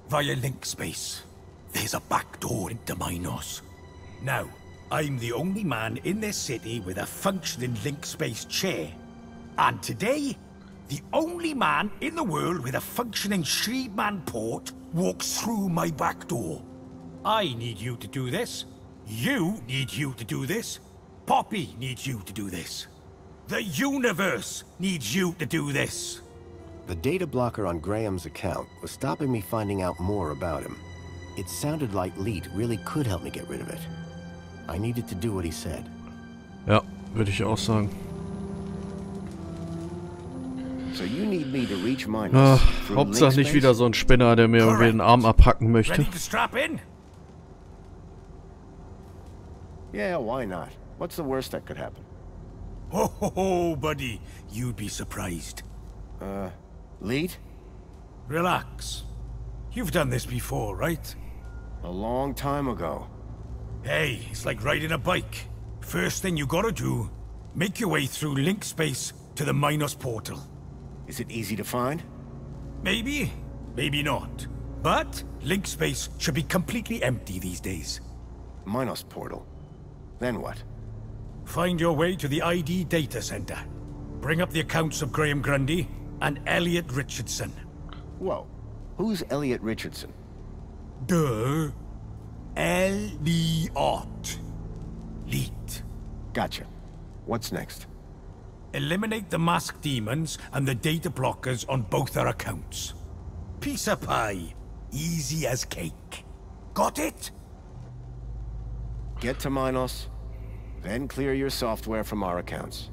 Via link space. There's a back door into Minos. Now, I'm the only man in this city with a functioning link space chair. And today, the only man in the world with a functioning Schriebmann port walks through my back door. I need you to do this. You need you to do this. Poppy needs you to do this. The universe needs you to do this. The data blocker on Graham's account was stopping me finding out more about him. It sounded like Leet really could help me get rid of it. I needed to do what he said. Ja, würde ich auch sagen. So you need me to reach Minos Ach, through Hauptsache nicht wieder so ein Spinner, der mir irgendwie den Arm abhacken möchte. Ready to strap in? Yeah, why not? What's the worst that could happen? Oh, ho ho, buddy. You'd be surprised. Uh, Leet? Relax. You've done this before, right? A long time ago. Hey, it's like riding a bike. First thing you gotta do, make your way through link space to the Minos portal. Is it easy to find? Maybe, maybe not. But link space should be completely empty these days. Minos portal. Then what? Find your way to the ID data center. Bring up the accounts of Graham Grundy and Elliot Richardson. Whoa. Who's Elliot Richardson? Duh. Elliot. Leet. Gotcha. What's next? Eliminate the masked demons and the data blockers on both our accounts. Piece of pie. Easy as cake. Got it? Get to Minos, then clear your software from our accounts.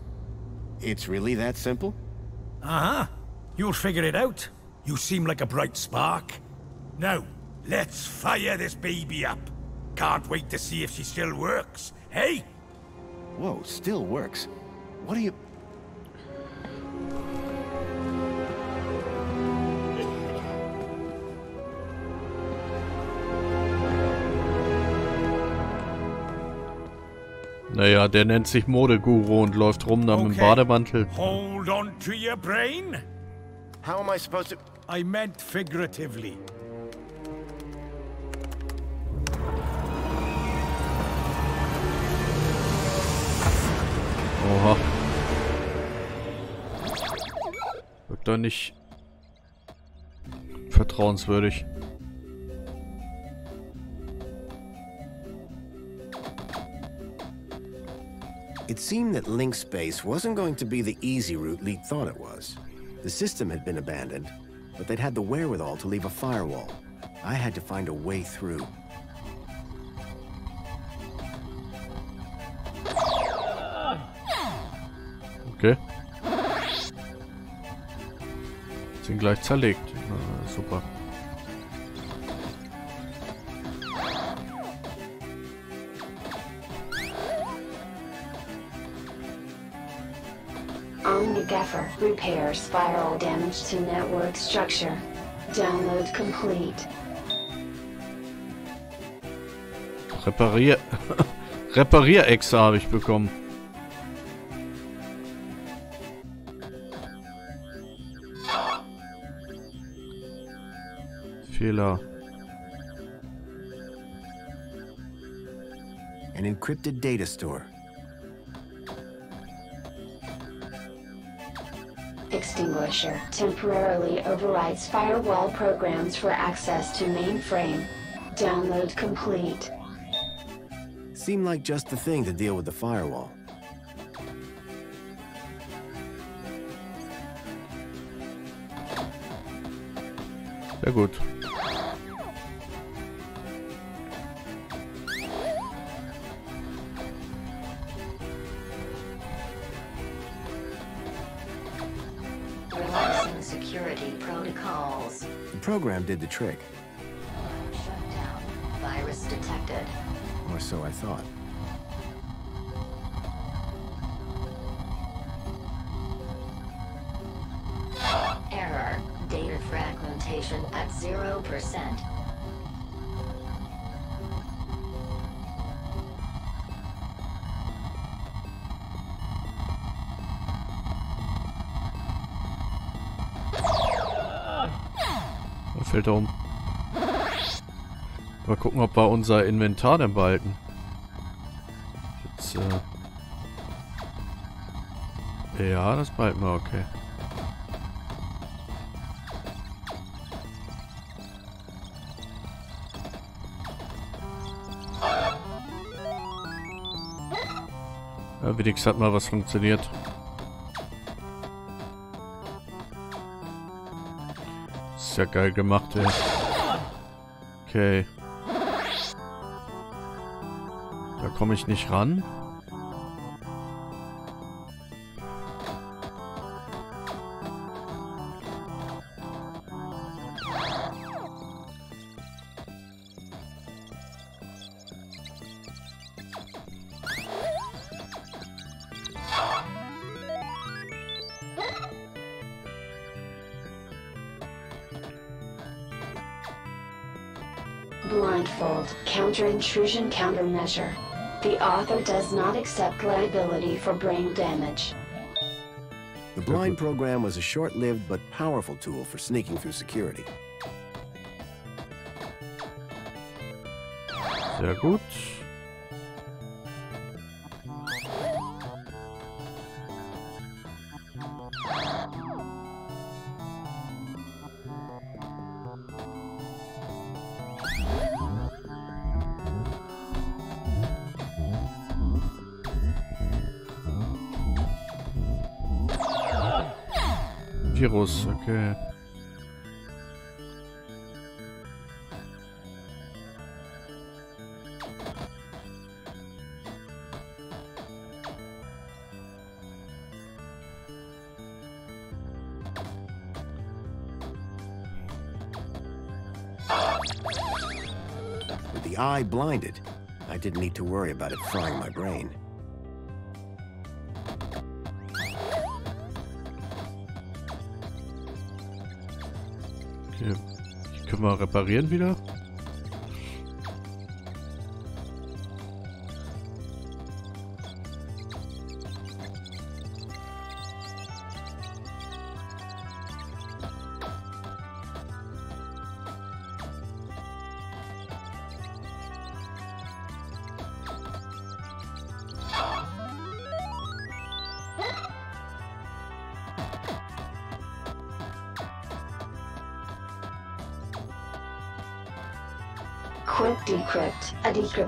It's really that simple? Uh-huh. You'll figure it out. You seem like a bright spark. Now, let's fire this baby up. Can't wait to see if she still works. Hey? Whoa, still works. What are you... Naja, der nennt sich Modeguru und läuft rum da mit dem Bademantel. Hold on to your brain. How am I supposed to... I meant figuratively. Wirkt doch nicht vertrauenswürdig. It seemed that link space wasn't going to be the easy route Leet thought it was. The system had been abandoned, but they'd had the wherewithal to leave a firewall. I had to find a way through. Okay. Sind gleich zerlegt. Na, super. Omnigaffer repairs spiral damage to network structure. Download complete. Reparier... Reparierechse habe ich bekommen. Fehler. An encrypted data store. Extinguisher temporarily overrides firewall programs for access to mainframe. Download complete. Seemed like just the thing to deal with the firewall. Sehr gut. Program did the trick, Shut down. Virus detected. or so I thought. Error. Data fragmentation at 0%. Fällt er um. Mal gucken, ob wir unser Inventar denn behalten. Jetzt, äh Ja, das behalten wir, okay. Ja, wenigstens hat mal was funktioniert. Ist ja geil gemacht, ey. Okay. Da komme ich nicht ran. Countermeasure. The author does not accept liability for brain damage. The blind program was a short-lived but powerful tool for sneaking through security. Sehr gut. Didn't need to worry about it frying my brain. okay. Die können wir reparieren wieder.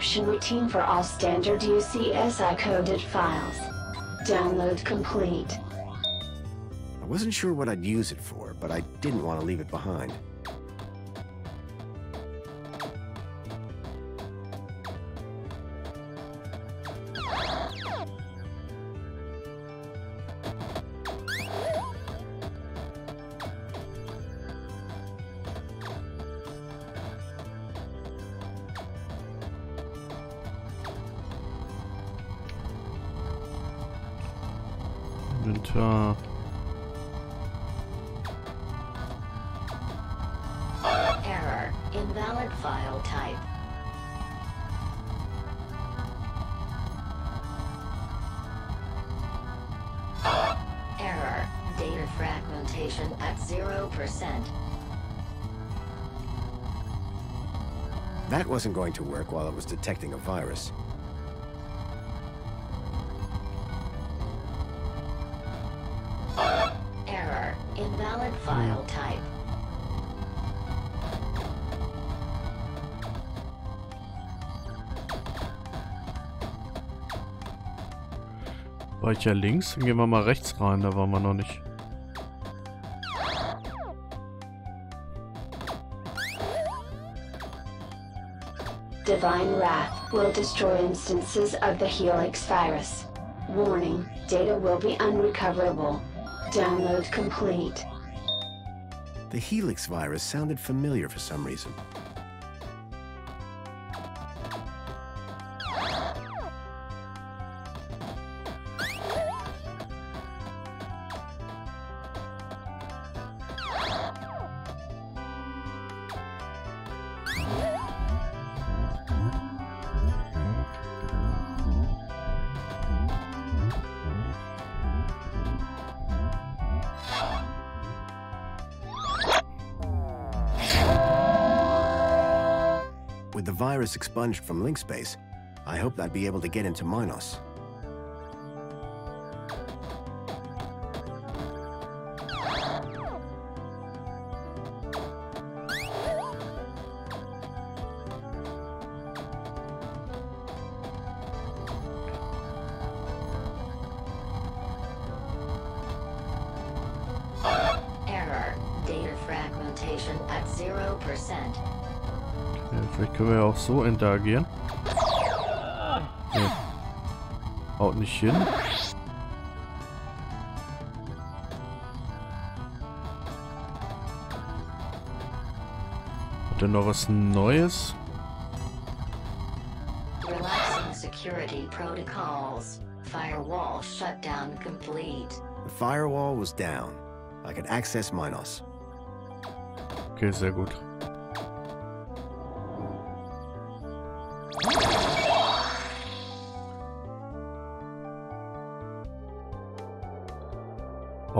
A decryption routine for all standard UCSI coded files. Download complete. I wasn't sure what I'd use it for, but I didn't want to leave it behind. That wasn't going to work while it was detecting a virus. Error. Invalid file type. War ich ja links? Dann gehen wir mal rechts rein, da waren wir noch nicht. Divine Wrath will destroy instances of the Helix virus. Warning, data will be unrecoverable. Download complete. The Helix virus sounded familiar for some reason. Expunged from link space, I hope I'd be able to get into Minos. So interagieren. Nee. Haut nicht hin. Hat er noch was Neues? Relaxing security protocols. Firewall shutdown complete. The firewall was down. I could access Minos. Okay, sehr gut.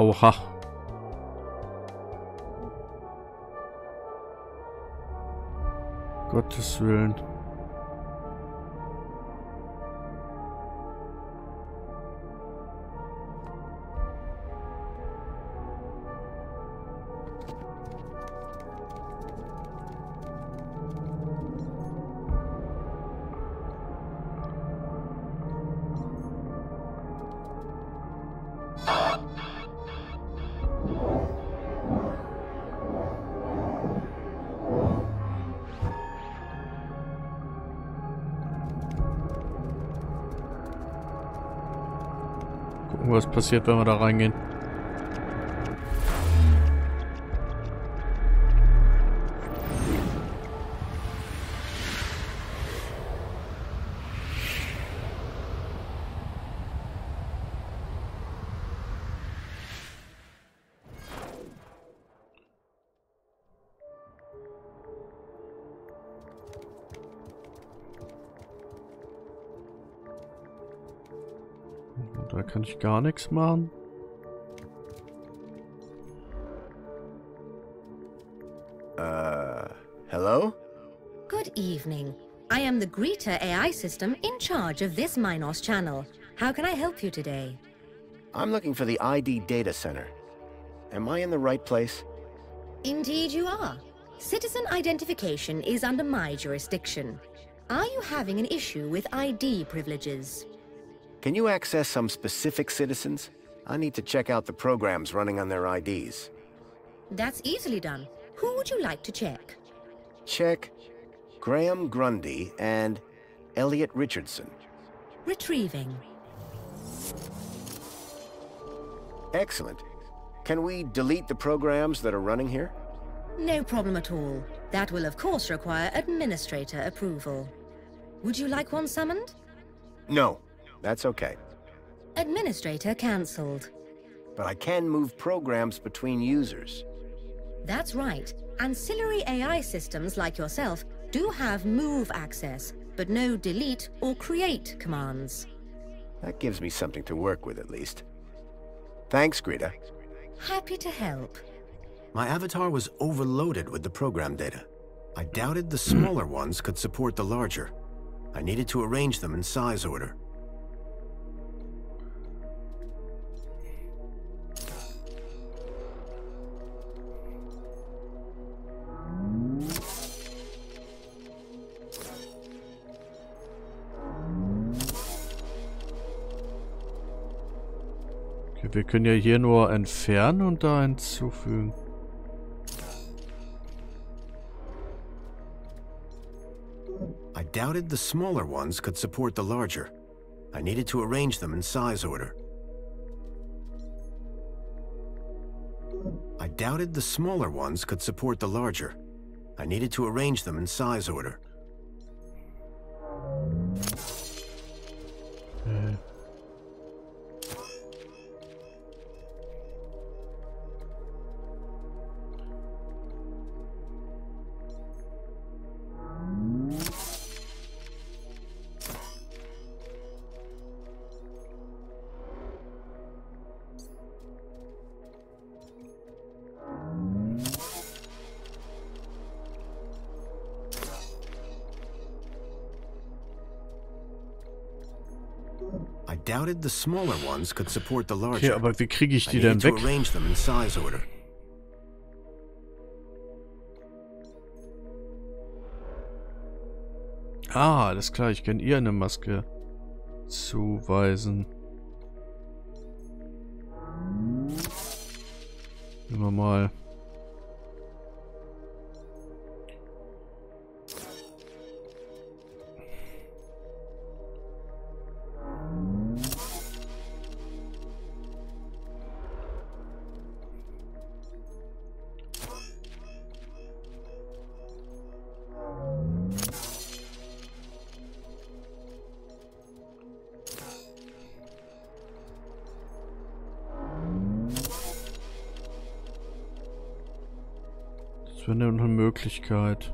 Oha. Gottes Willen. Passiert, wenn wir da reingehen. Gar nichts machen. Uh, hello? Good evening. I am the Greta AI system in charge of this Minos channel. How can I help you today? I'm looking for the ID data center. Am I in the right place? Indeed you are. Citizen identification is under my jurisdiction. Are you having an issue with ID privileges? Can you access some specific citizens? I need to check out the programs running on their IDs. That's easily done. Who would you like to check? Check Graham Grundy and Elliot Richardson. Retrieving. Excellent. Can we delete the programs that are running here? No problem at all. That will of course require administrator approval. Would you like one summoned? No, that's okay. Administrator cancelled. But I can move programs between users. That's right. Ancillary AI systems like yourself do have move access, but no delete or create commands. That gives me something to work with at least. Thanks, Greta. Happy to help. My avatar was overloaded with the program data. I doubted the smaller ones could support the larger. I needed to arrange them in size order. Wir können ja hier nur entfernen und da hinzufügen. I doubted the smaller ones could support the larger. I needed to arrange them in size order. I doubted the smaller ones could support the larger. I needed to arrange them in size order. Doubted the smaller ones could support the Okay, larger. aber wie kriege ich die denn weg? arrange them in size order. Ah, alles klar, ich kann ihr eine Maske zuweisen. Nehmen wir mal. Möglichkeit.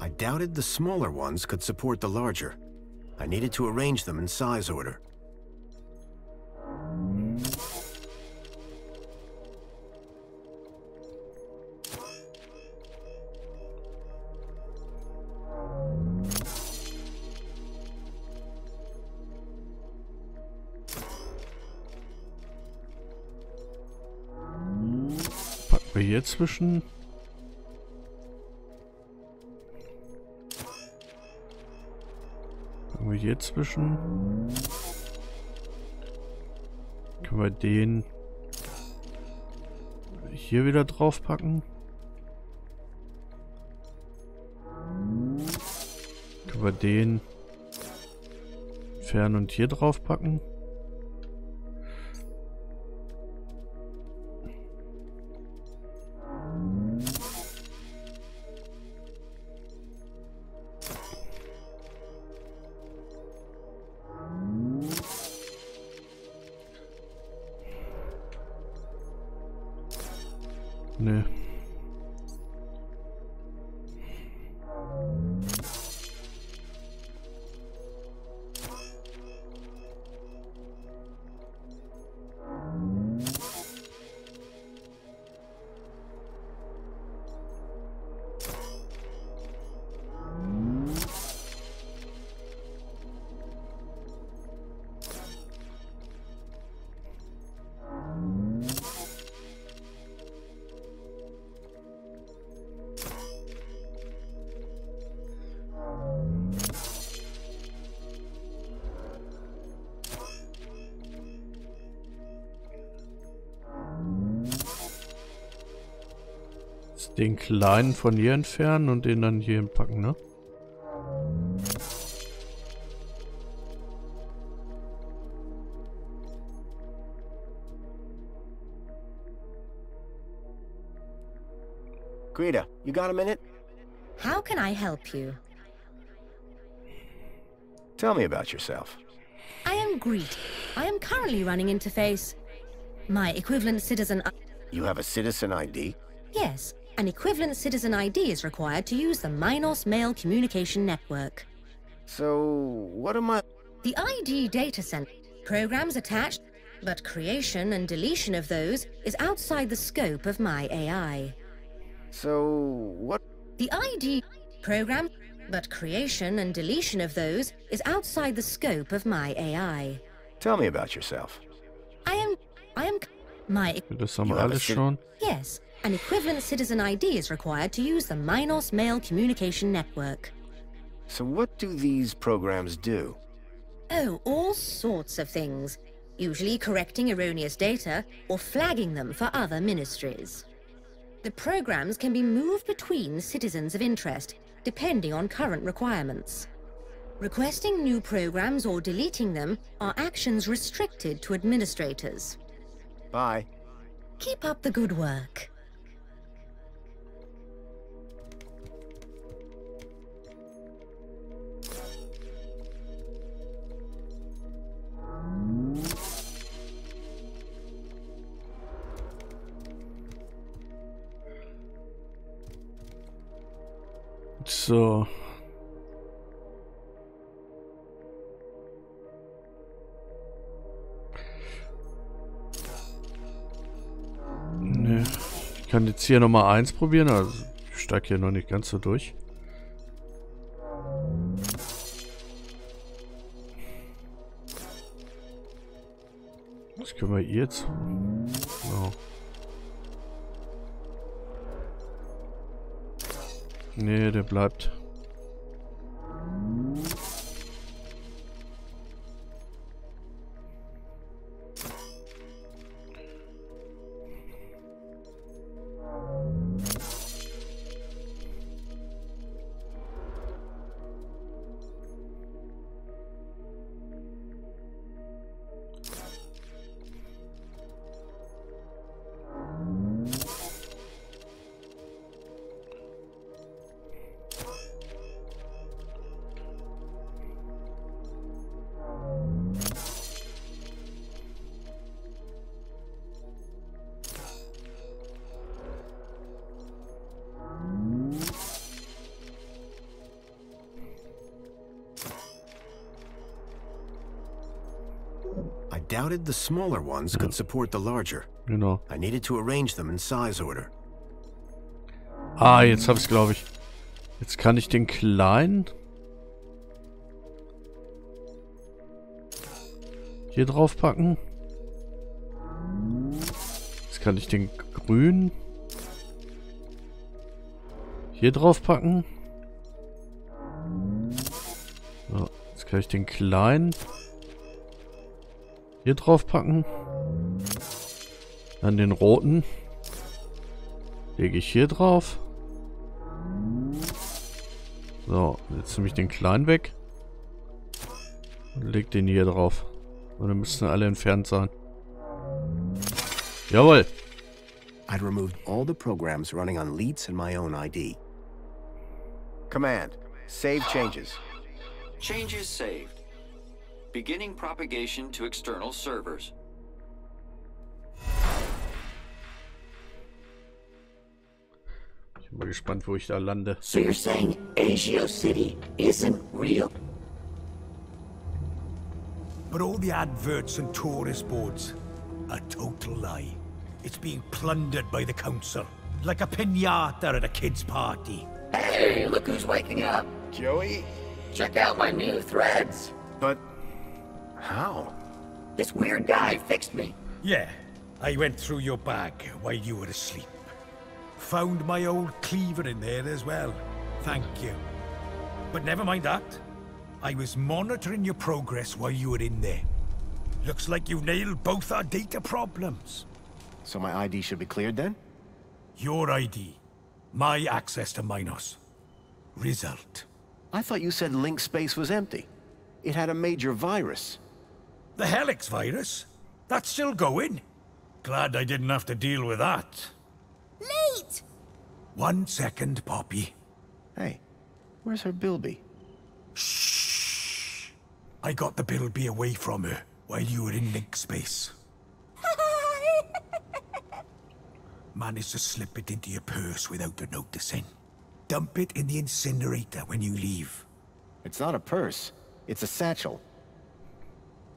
I doubted the smaller ones could support the larger. I needed to arrange them in size order. Zwischen. Packen wir hier zwischen. Können wir den hier wieder draufpacken. Können wir den fern und hier draufpacken. Den kleinen von hier entfernen und den dann hier hinpacken, ne? Greta, you got a minute? How can I help you? Tell me about yourself. I am Greet. I am currently running Interface. My equivalent citizen... You have a citizen ID? Yes, an equivalent citizen ID is required to use the Minos Mail Communication Network. So, what am I... The ID data center programs attached, but creation and deletion of those is outside the scope of my AI. So, what... The ID program, but creation and deletion of those is outside the scope of my AI. Tell me about yourself. I am... I am... My... Das haben wir You have a alles cit- schon. Yes, an equivalent citizen ID is required to use the Minos Mail Communication Network. So what do these programs do? Oh, all sorts of things. Usually correcting erroneous data or flagging them for other ministries. The programs can be moved between citizens of interest, depending on current requirements. Requesting new programs or deleting them are actions restricted to administrators. Bye. Keep up the good work. So. Ne. Ich kann jetzt hier Nummer 1 probieren, also ich steige hier noch nicht ganz so durch. Was können wir jetzt? Nee, der bleibt. Smaller ones could support the larger. Genau. I needed to arrange them in size order. Ah, jetzt habe ich glaube ich. Jetzt kann ich den kleinen hier drauf packen. Jetzt kann ich den grünen hier drauf packen. So, jetzt kann ich den kleinen hier drauf packen. Dann den roten. Lege ich hier drauf. So, jetzt nehme ich den kleinen weg. Und leg den hier drauf. Und dann müssten alle entfernt sein. Jawohl. I'd removed all the programs running on Leets and my own ID. Command. Save changes. Changes saved. Beginning propagation to external servers. Ich bin mal gespannt, wo ich da lande. So you're saying Asia City isn't real? But all the adverts and tourist boards, a total lie. It's being plundered by the council, like a pinata at a kid's party. Hey, look who's waking up. Joey? Check out my new threads. But... how? This weird guy fixed me. Yeah, I went through your bag while you were asleep. Found my old cleaver in there as well. Thank you. But never mind that. I was monitoring your progress while you were in there. Looks like you've nailed both our data problems. So my ID should be cleared then? Your ID. My access to Minos. Result. I thought you said link space was empty. It had a major virus. The Helix virus? That's still going? Glad I didn't have to deal with that. Late! One second, Poppy. Hey, where's her Bilby? Shh. I got the Bilby away from her while you were in link space. Managed to slip it into your purse without her noticing. Dump it in the incinerator when you leave. It's not a purse. It's a satchel.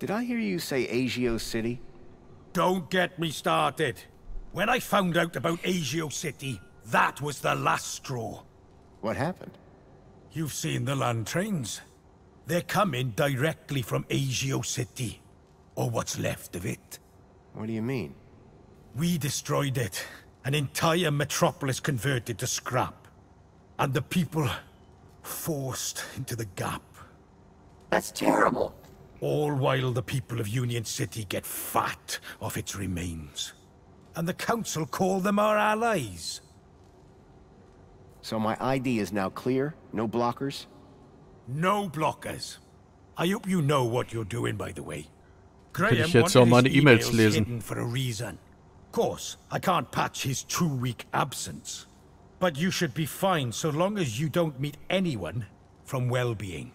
Did I hear you say Agio City? Don't get me started. When I found out about Agio City, that was the last straw. What happened? You've seen the land trains. They're coming directly from Agio City. Or what's left of it. What do you mean? We destroyed it. An entire metropolis converted to scrap. And the people forced into the gap. That's terrible. All while the people of Union City get fat off its remains. And the Council call them our allies. So my ID is now clear? No blockers? No blockers. I hope you know what you're doing, by the way. Könnte Graham ich jetzt wanted auch meine his E-Mails emails lesen. hidden for a reason. Of course, I can't patch his two-week absence. But you should be fine so long as you don't meet anyone from well-being.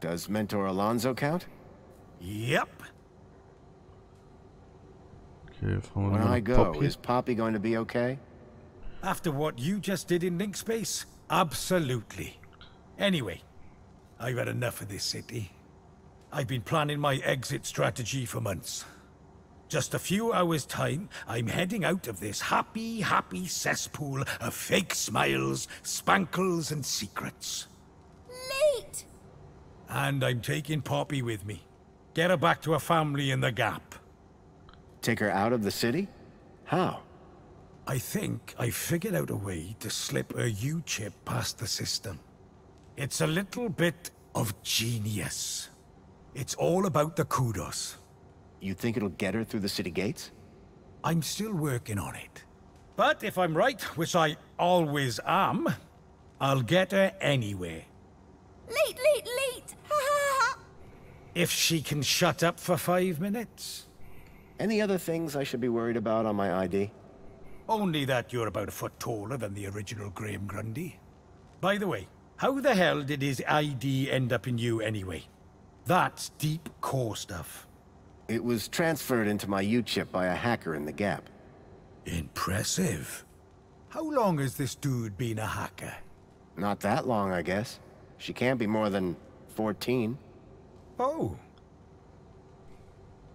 Does Mentor Alonso count? Yep. Okay, fahren wir When I go, Poppy. is Poppy going to be okay? After what you just did in LINC Space? Absolutely. Anyway, I've had enough of this city. I've been planning my exit strategy for months. Just a few hours' time, I'm heading out of this happy, happy cesspool of fake smiles, spankles, and secrets. Late! And I'm taking Poppy with me. Get her back to her family in the Gap. Take her out of the city? How? I think I figured out a way to slip a U-chip past the system. It's a little bit of genius. It's all about the Qdos. You think it'll get her through the city gates? I'm still working on it. But if I'm right, which I always am, I'll get her anyway. Late, late, late! Ha ha ha! If she can shut up for five minutes. Any other things I should be worried about on my ID? Only that you're about a foot taller than the original Graham Grundy. By the way, how the hell did his ID end up in you anyway? That's deep core stuff. It was transferred into my U-chip by a hacker in the Gap. Impressive. How long has this dude been a hacker? Not that long, I guess. She can't be more than 14. Oh.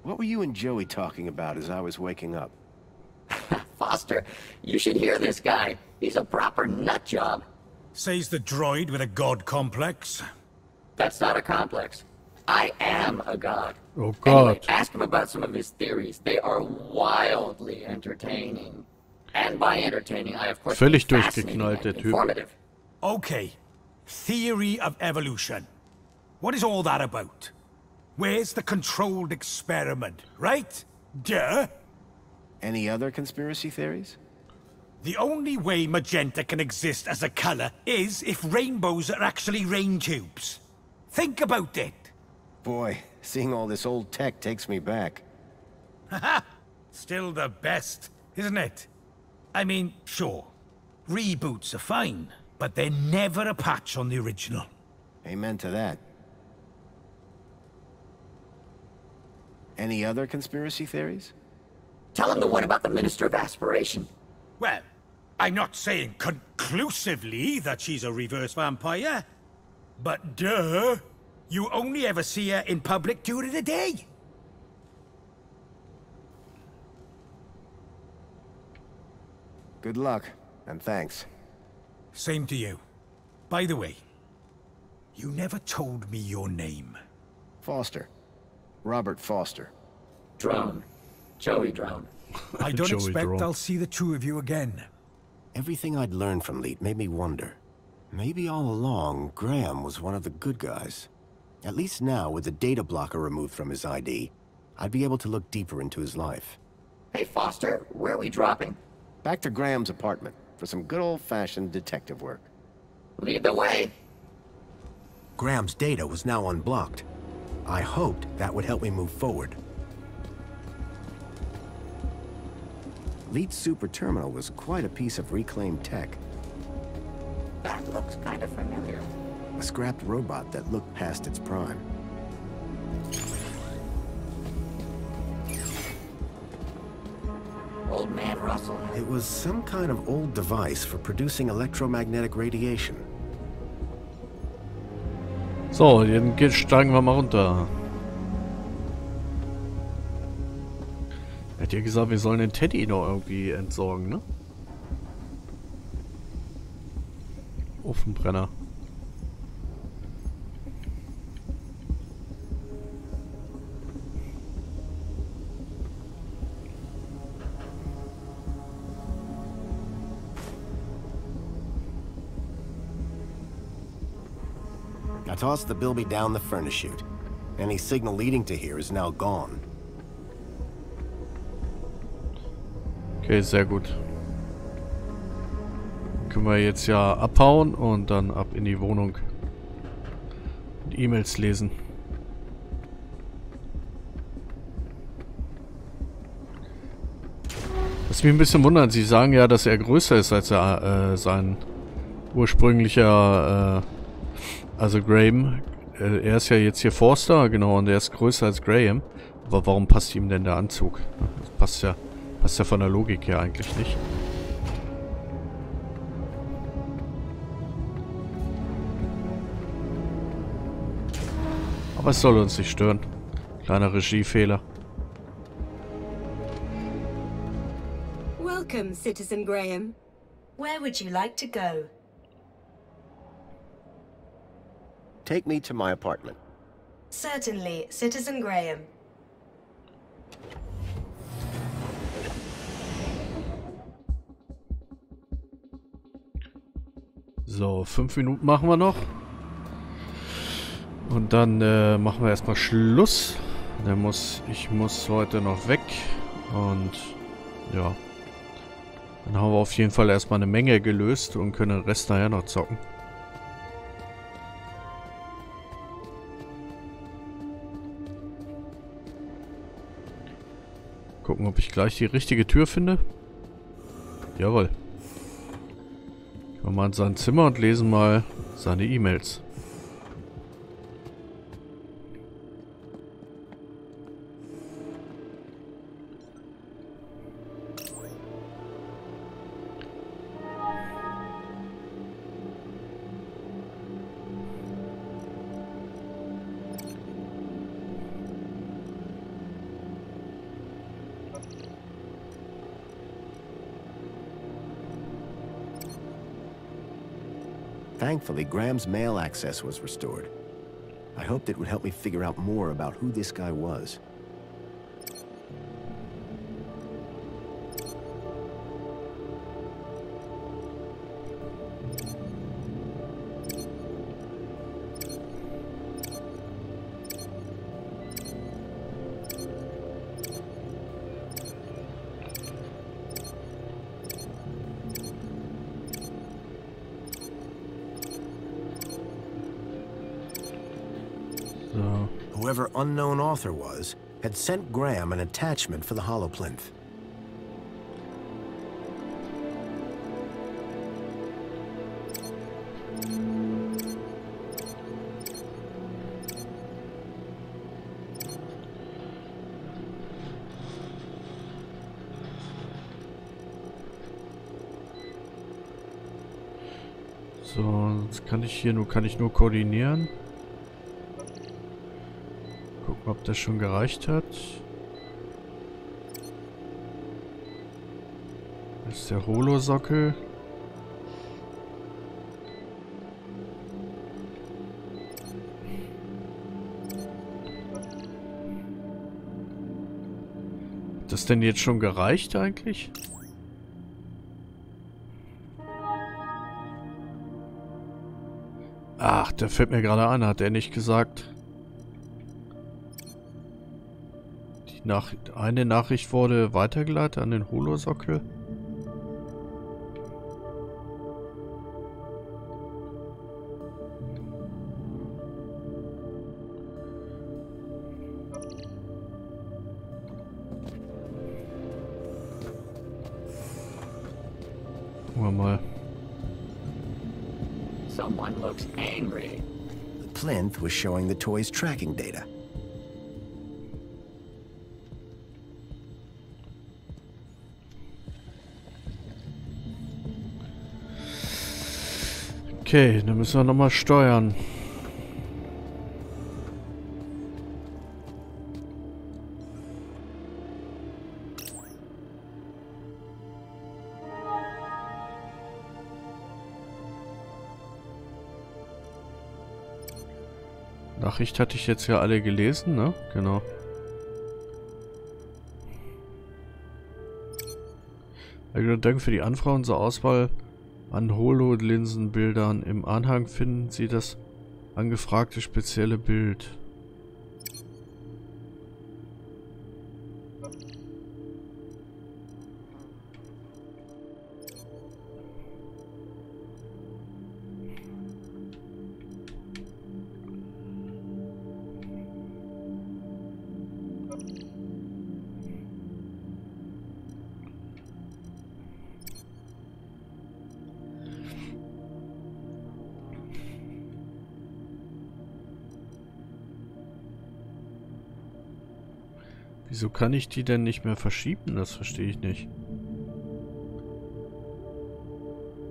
What were you and Joey talking about as I was waking up? Foster, you should hear this guy. He's a proper nut job. Says the droid with a god complex. That's not a complex. I am a god. Oh Anyway, ask him about some of his theories. They are wildly entertaining. And by entertaining, I of course Völlig mean fascinating durchgeknallt, der and Typ. informative. Okay. Theory of evolution. What is all that about? Where's the controlled experiment, right? Duh. Any other conspiracy theories? The only way magenta can exist as a color is if rainbows are actually rain tubes. Think about it. Boy, seeing all this old tech takes me back. Haha! Still the best, isn't it? I mean, sure. Reboots are fine, but they're never a patch on the original. Amen to that. Any other conspiracy theories? Tell him the one about the Minister of Aspiration. Well, I'm not saying conclusively that she's a reverse vampire, but duh, you only ever see her in public during the day. Good luck, and thanks. Same to you. By the way, you never told me your name. Foster. Robert Foster. Drone. Joey Drone. I don't Joey expect Drone. I'll see the two of you again. Everything I'd learned from Leet made me wonder. Maybe all along, Graham was one of the good guys. At least now, with the data blocker removed from his ID, I'd be able to look deeper into his life. Hey, Foster, where are we dropping? Back to Graham's apartment for some good old-fashioned detective work. Lead the way. Graham's data was now unblocked. I hoped that would help me move forward. Leet's super terminal was quite a piece of reclaimed tech. That looks kind of familiar. A scrapped robot that looked past its prime. Old man Russell. It was some kind of old device for producing electromagnetic radiation. So, geht, steigen wir mal runter. Er hat ja gesagt, wir sollen den Teddy noch irgendwie entsorgen, ne? Ofenbrenner. Tossed the bilby down the furnace chute. Any signal leading to here is now gone. Okay, sehr gut. können wir jetzt ja abhauen und dann ab in die Wohnung. E-Mails lesen. Was mich ein bisschen wundert, Sie sagen ja, dass er größer ist als er, äh, sein ursprünglicher, äh, also Graham. Äh, er ist ja jetzt hier Forster, genau, und er ist größer als Graham. Aber warum passt ihm denn der Anzug? Das passt ja, passt ja von der Logik her eigentlich nicht. Aber es soll uns nicht stören. Kleiner Regiefehler. Welcome, Citizen Graham. Where would you like to go? Take me to my apartment. Certainly, Citizen Graham. So, fünf Minuten machen wir noch. Und dann äh, machen wir erstmal Schluss. Der muss, ich muss heute noch weg. Und ja. Dann haben wir auf jeden Fall erstmal eine Menge gelöst und können den Rest nachher noch zocken. Gucken, ob ich gleich die richtige Tür finde. Jawohl. Gehen wir mal in sein Zimmer und lesen mal seine E-Mails. Thankfully, Graham's mail access was restored. I hoped it would help me figure out more about who this guy was. Unknown author was, had sent Graham an attachment for the holoplinth. So, jetzt kann ich hier nur, kann ich nur koordinieren. Das schon gereicht hat. Das ist der Holosockel. Hat das denn jetzt schon gereicht eigentlich? Ach, der fällt mir gerade ein, hat er nicht gesagt. Nach eine Nachricht wurde weitergeleitet an den Holosockel. Mal. Someone looks angry. The plinth was showing the toy's tracking data. Okay, dann müssen wir nochmal steuern. Nachricht hatte ich jetzt ja alle gelesen, ne? Genau. Danke für die Anfrage. Unsere Auswahl an Holo-Linsenbildern. Im Anhang finden Sie das angefragte spezielle Bild. Wieso kann ich die denn nicht mehr verschieben? Das verstehe ich nicht.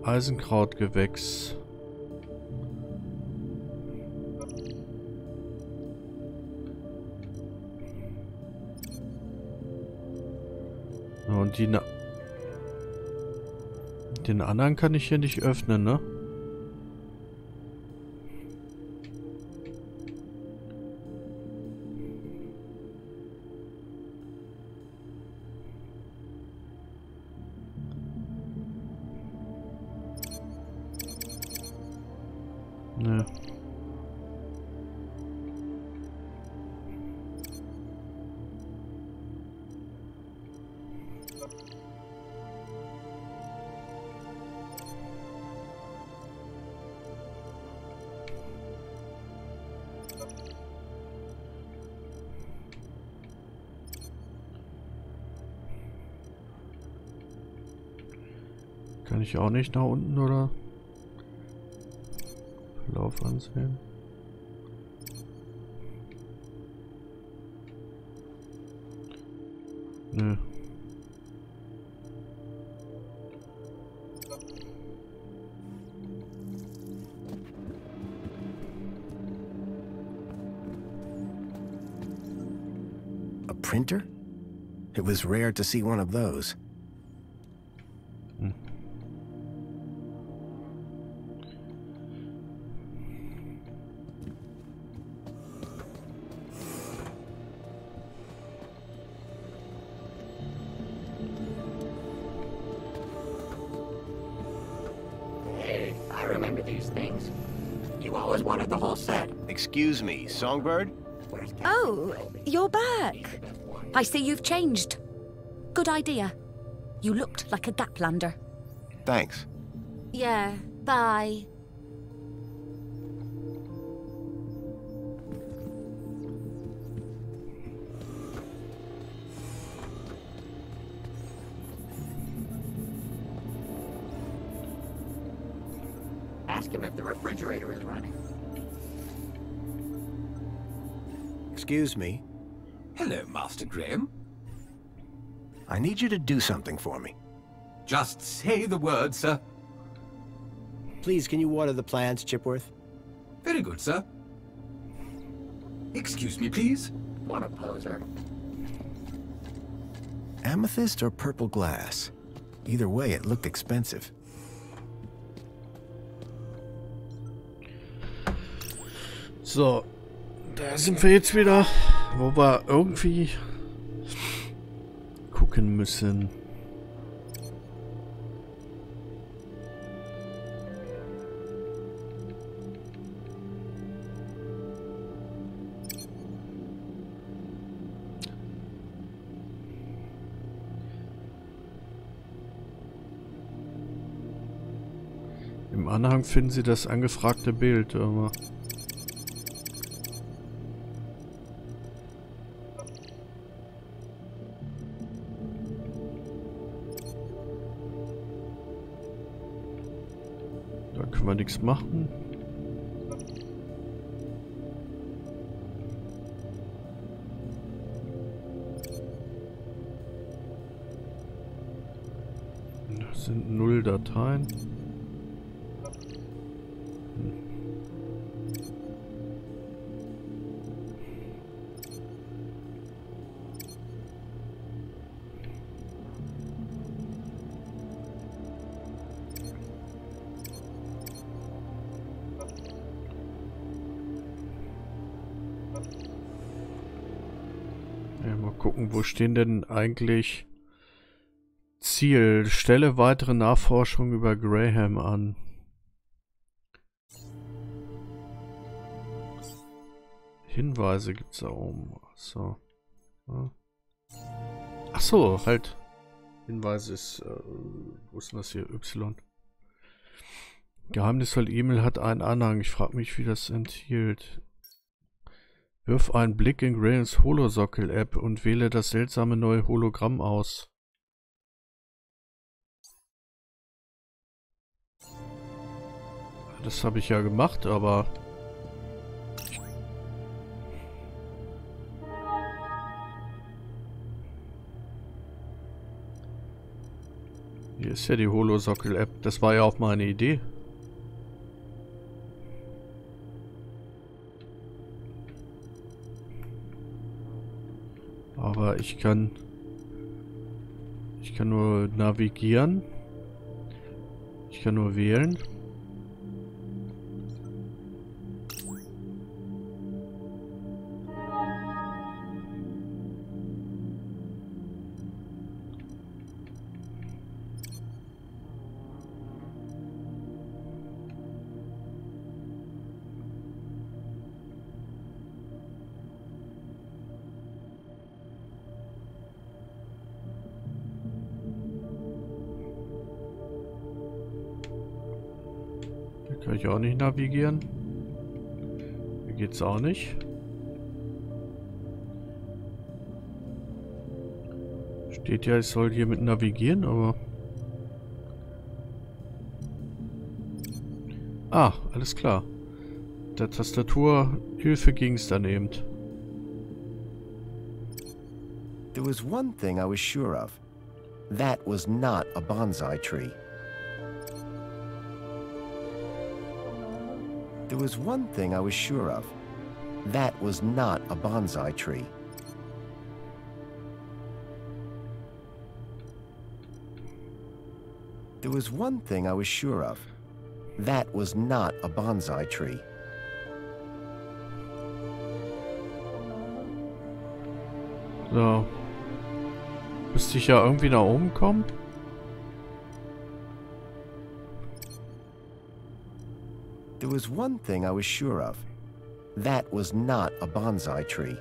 Eisenkrautgewächs. Und die... Na den anderen kann ich hier nicht öffnen, ne? Auch nicht nach unten, oder? Lauf ansehen. Nö. A printer? It was rare to see one of those. Songbird? Oh, you're back. I see you've changed. Good idea. You looked like a Gaplander. Thanks. Yeah, bye. Excuse me. Hello, Master Graham. I need you to do something for me. Just say the word, sir. Please, can you water the plants, Chipworth? Very good, sir. Excuse me, please. What a poser. Amethyst or purple glass? Either way, it looked expensive. So, da sind wir jetzt wieder, wo wir irgendwie gucken müssen. Im Anhang finden Sie das angefragte Bild, aber... nichts machen. Das sind null Dateien. Ja, stehen denn eigentlich Ziel? Stelle weitere Nachforschung über Graham an. Hinweise gibt's da oben. So. Ja. Halt. Hinweise ist, äh, wo ist denn das hier? Y. Geheimnisvoll E-Mail hat einen Anhang. Ich frage mich, wie das enthielt. Wirf einen Blick in Grails Holosockel-App und wähle das seltsame neue Hologramm aus. Das habe ich ja gemacht, aber... Hier ist ja die Holosockel-App. Das war ja auch meine Idee. Aber ich kann... Ich kann nur navigieren. Ich kann nur wählen. Navigieren. Hier geht's auch nicht. Steht ja, ich soll hier mit navigieren, aber... Ah, alles klar. Der Tastaturhilfe ging's dann eben. There was one thing I was sure of. That was not a bonsai tree. There was one thing I was sure of. That was not a bonsai tree. There was one thing I was sure of. That was not a bonsai tree. So. Müsste ich ja irgendwie nach oben kommen? There was one thing I was sure of. That was not a bonsai tree.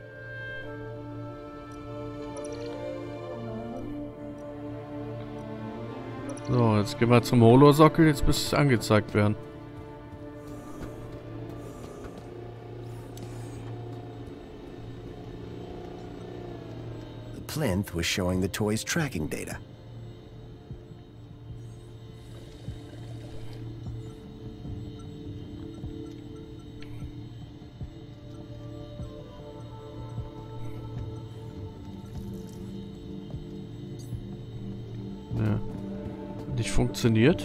So, jetzt gehen wir zum Holosockel. Jetzt müsste es angezeigt werden. The plinth was showing the toy's tracking data. Nicht funktioniert.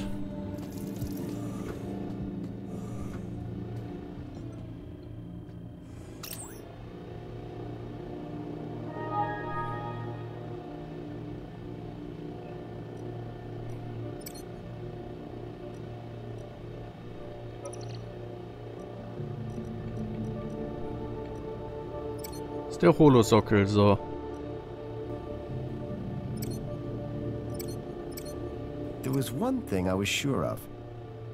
Ist der Holosockel, so. One thing I was sure of.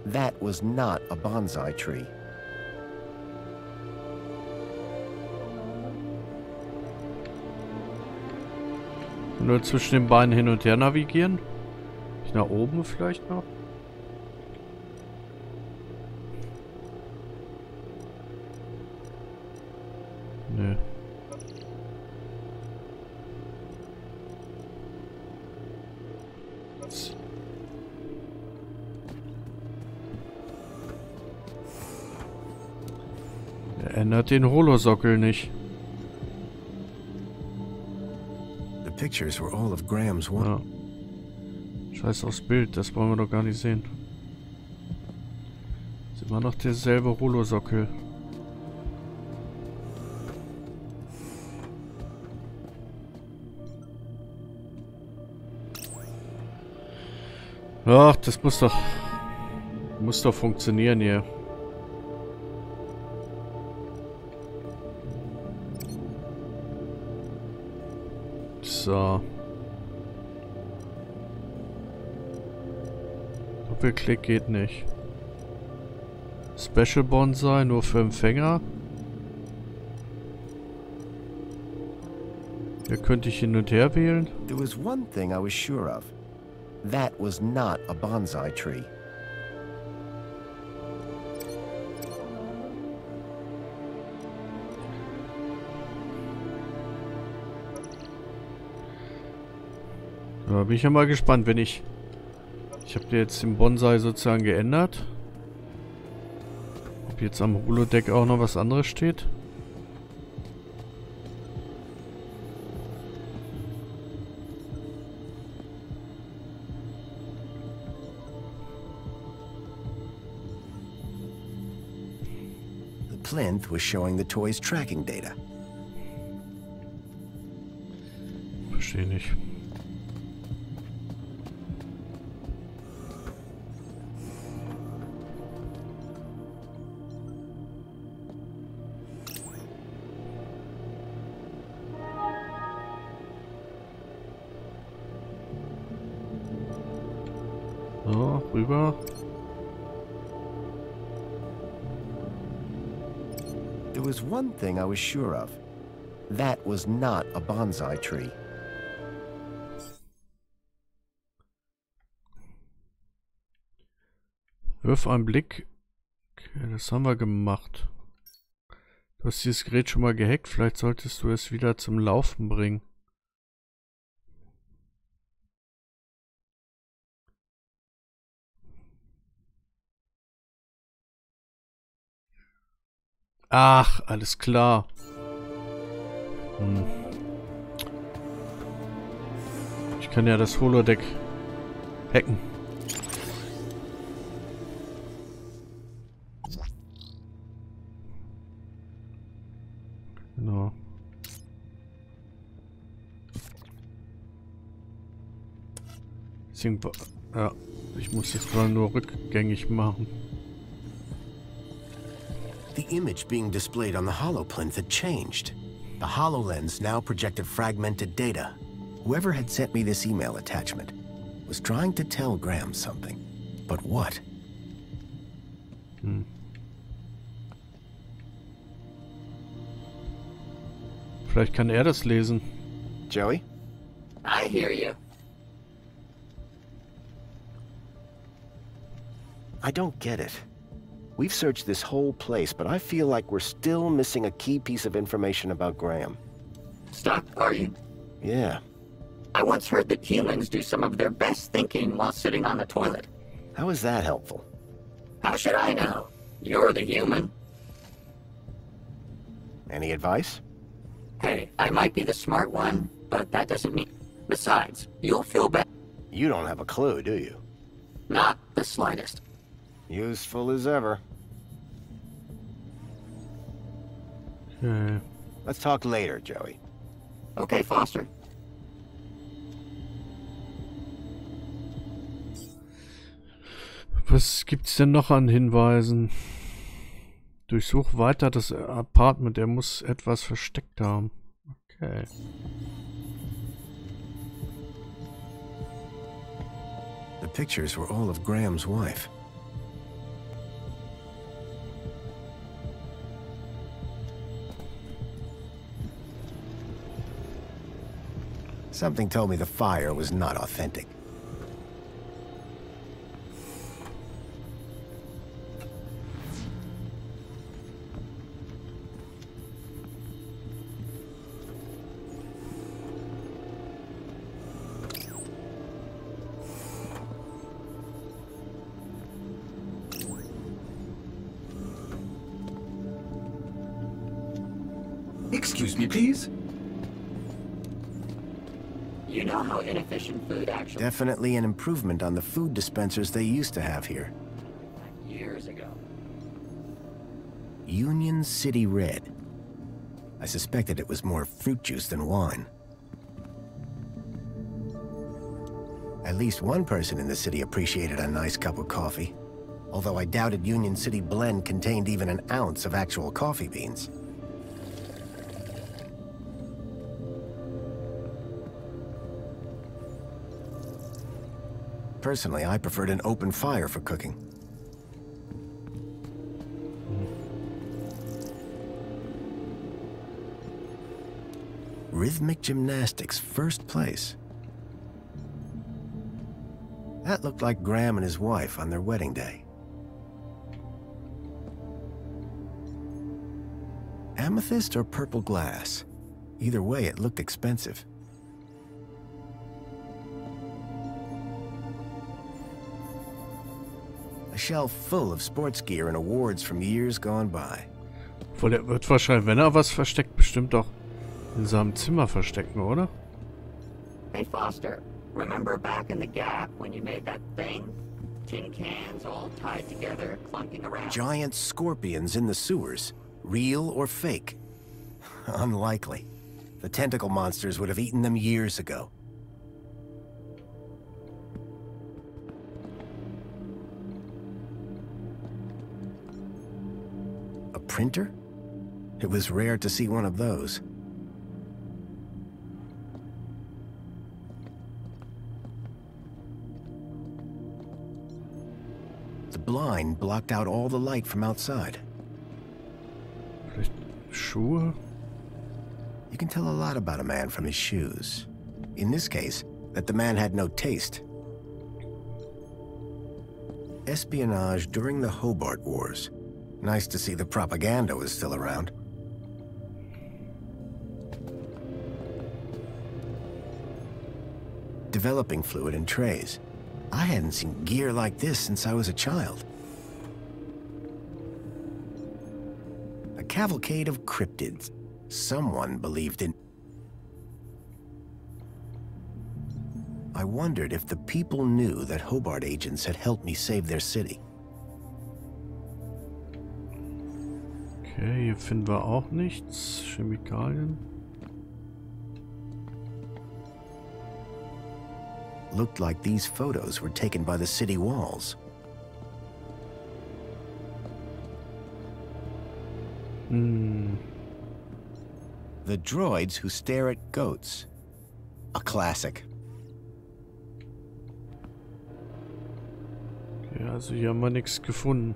That was not a bonsai tree. Nur zwischen den Beinen hin und her navigieren. Nach oben vielleicht noch. Ändert den Holosockel nicht. Ja. Scheiß aufs Bild, das wollen wir doch gar nicht sehen. Ist immer noch derselbe Holosockel. Ach, das muss doch... Muss doch funktionieren hier. So. Doppelklick geht nicht. Special Bonsai nur für Empfänger. Hier könnte ich hin und her wählen. There was one thing I was sure of. That was not a bonsai tree. bin ich ja mal gespannt, wenn ich... Ich habe jetzt den Bonsai sozusagen geändert. Ob jetzt am Holodeck auch noch was anderes steht. Plinth was showing the toy's tracking data. Verstehe nicht. Thing I was sure of. That was not a bonsai tree. Wirf einen Blick. Okay, das haben wir gemacht. Du hast dieses Gerät schon mal gehackt. Vielleicht solltest du es wieder zum Laufen bringen. Ach, alles klar. Hm. Ich kann ja das Holodeck hacken. Genau. Deswegen, ja, ich muss das gerade nur rückgängig machen. The image being displayed on the holoplinth had changed. The HoloLens now projected fragmented data. Whoever had sent me this email attachment was trying to tell Graham something. But what? Hm. Vielleicht kann er das lesen. Joey? I hear you. I don't get it. We've searched this whole place, but I feel like we're still missing a key piece of information about Graham. Stop, are you? Yeah. I once heard that humans do some of their best thinking while sitting on the toilet. How is that helpful? How should I know? You're the human. Any advice? Hey, I might be the smart one, but that doesn't mean... Besides, you'll feel better. You don't have a clue, do you? Not the slightest. Useful as ever. Okay. Let's talk later, Joey. Okay, Foster. Was gibt's denn noch an Hinweisen? Durchsuch weiter das Apartment. Er muss etwas versteckt haben. Okay. The pictures were all of Graham's wife. Something told me the fire was not authentic. Definitely an improvement on the food dispensers they used to have here. Years ago. Union City Red. I suspected it was more fruit juice than wine. At least one person in the city appreciated a nice cup of coffee. Although I doubted Union City Blend contained even an ounce of actual coffee beans. Personally, I preferred an open fire for cooking. Rhythmic gymnastics, first place. That looked like Graham and his wife on their wedding day. Amethyst or purple glass? Either way, it looked expensive. A shelf full of sports gear and awards from years gone by. Obwohl, er wird wahrscheinlich, wenn er was versteckt, bestimmt doch in seinem Zimmer verstecken, oder? Hey, Foster. Remember back in the Gap when you made that thing? Tin cans all tied together, clunking around. Giant scorpions in the sewers. Real or fake? Unlikely. The tentacle monsters would have eaten them years ago. Printer? It was rare to see one of those. The blind blocked out all the light from outside. Sure. You can tell a lot about a man from his shoes. In this case, that the man had no taste. Espionage during the Hobart Wars. Nice to see the propaganda was still around. Developing fluid in trays. I hadn't seen gear like this since I was a child. A cavalcade of cryptids. Someone believed in... I wondered if the people knew that Hobart agents had helped me save their city. Okay, hier finden wir auch nichts. Chemikalien. Looked like these photos were taken by the city walls. Hmm. The droids who stare at goats. A classic. Okay, also hier haben wir nichts gefunden.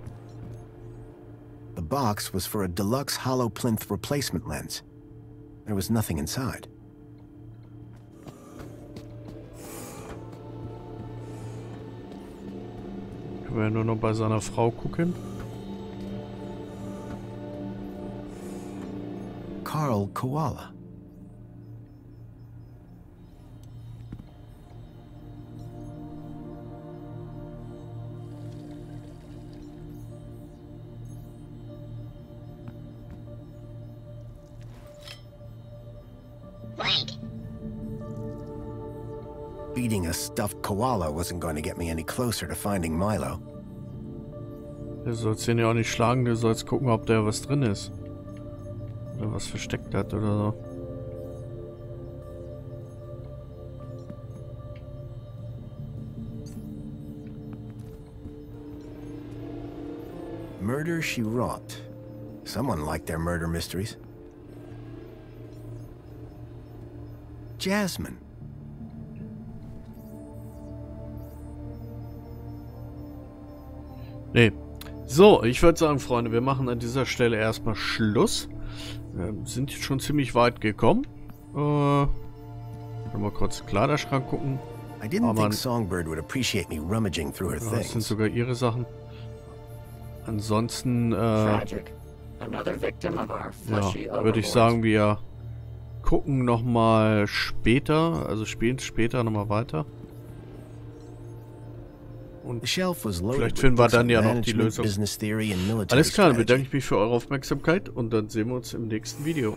The box was for a deluxe holoplinth replacement lens. There was nothing inside. Können wir ja nur noch bei seiner Frau gucken. Carl Koala. Beating a stuffed koala wasn't going to get me any closer to finding Milo. Du sollst den ja auch nicht schlagen, du sollst gucken, ob da was drin ist. Oder was versteckt hat oder so. Murder she wrought. Someone liked their murder mysteries. Jasmine. Nee. So, ich würde sagen, Freunde, wir machen an dieser Stelle erstmal Schluss. Wir sind jetzt schon ziemlich weit gekommen. Äh, mal kurz Kleiderschrank gucken. I didn't Aber think Songbird would appreciate me rummaging through her ja, das sind things. sogar ihre Sachen. Ansonsten, äh, ja, würde ich sagen, wir gucken nochmal später, also spielen später nochmal weiter. Vielleicht finden wir dann ja noch die Lösung. business theory, and military Alles klar, dann bedanke ich mich für eure Aufmerksamkeit und dann sehen wir uns im nächsten Video.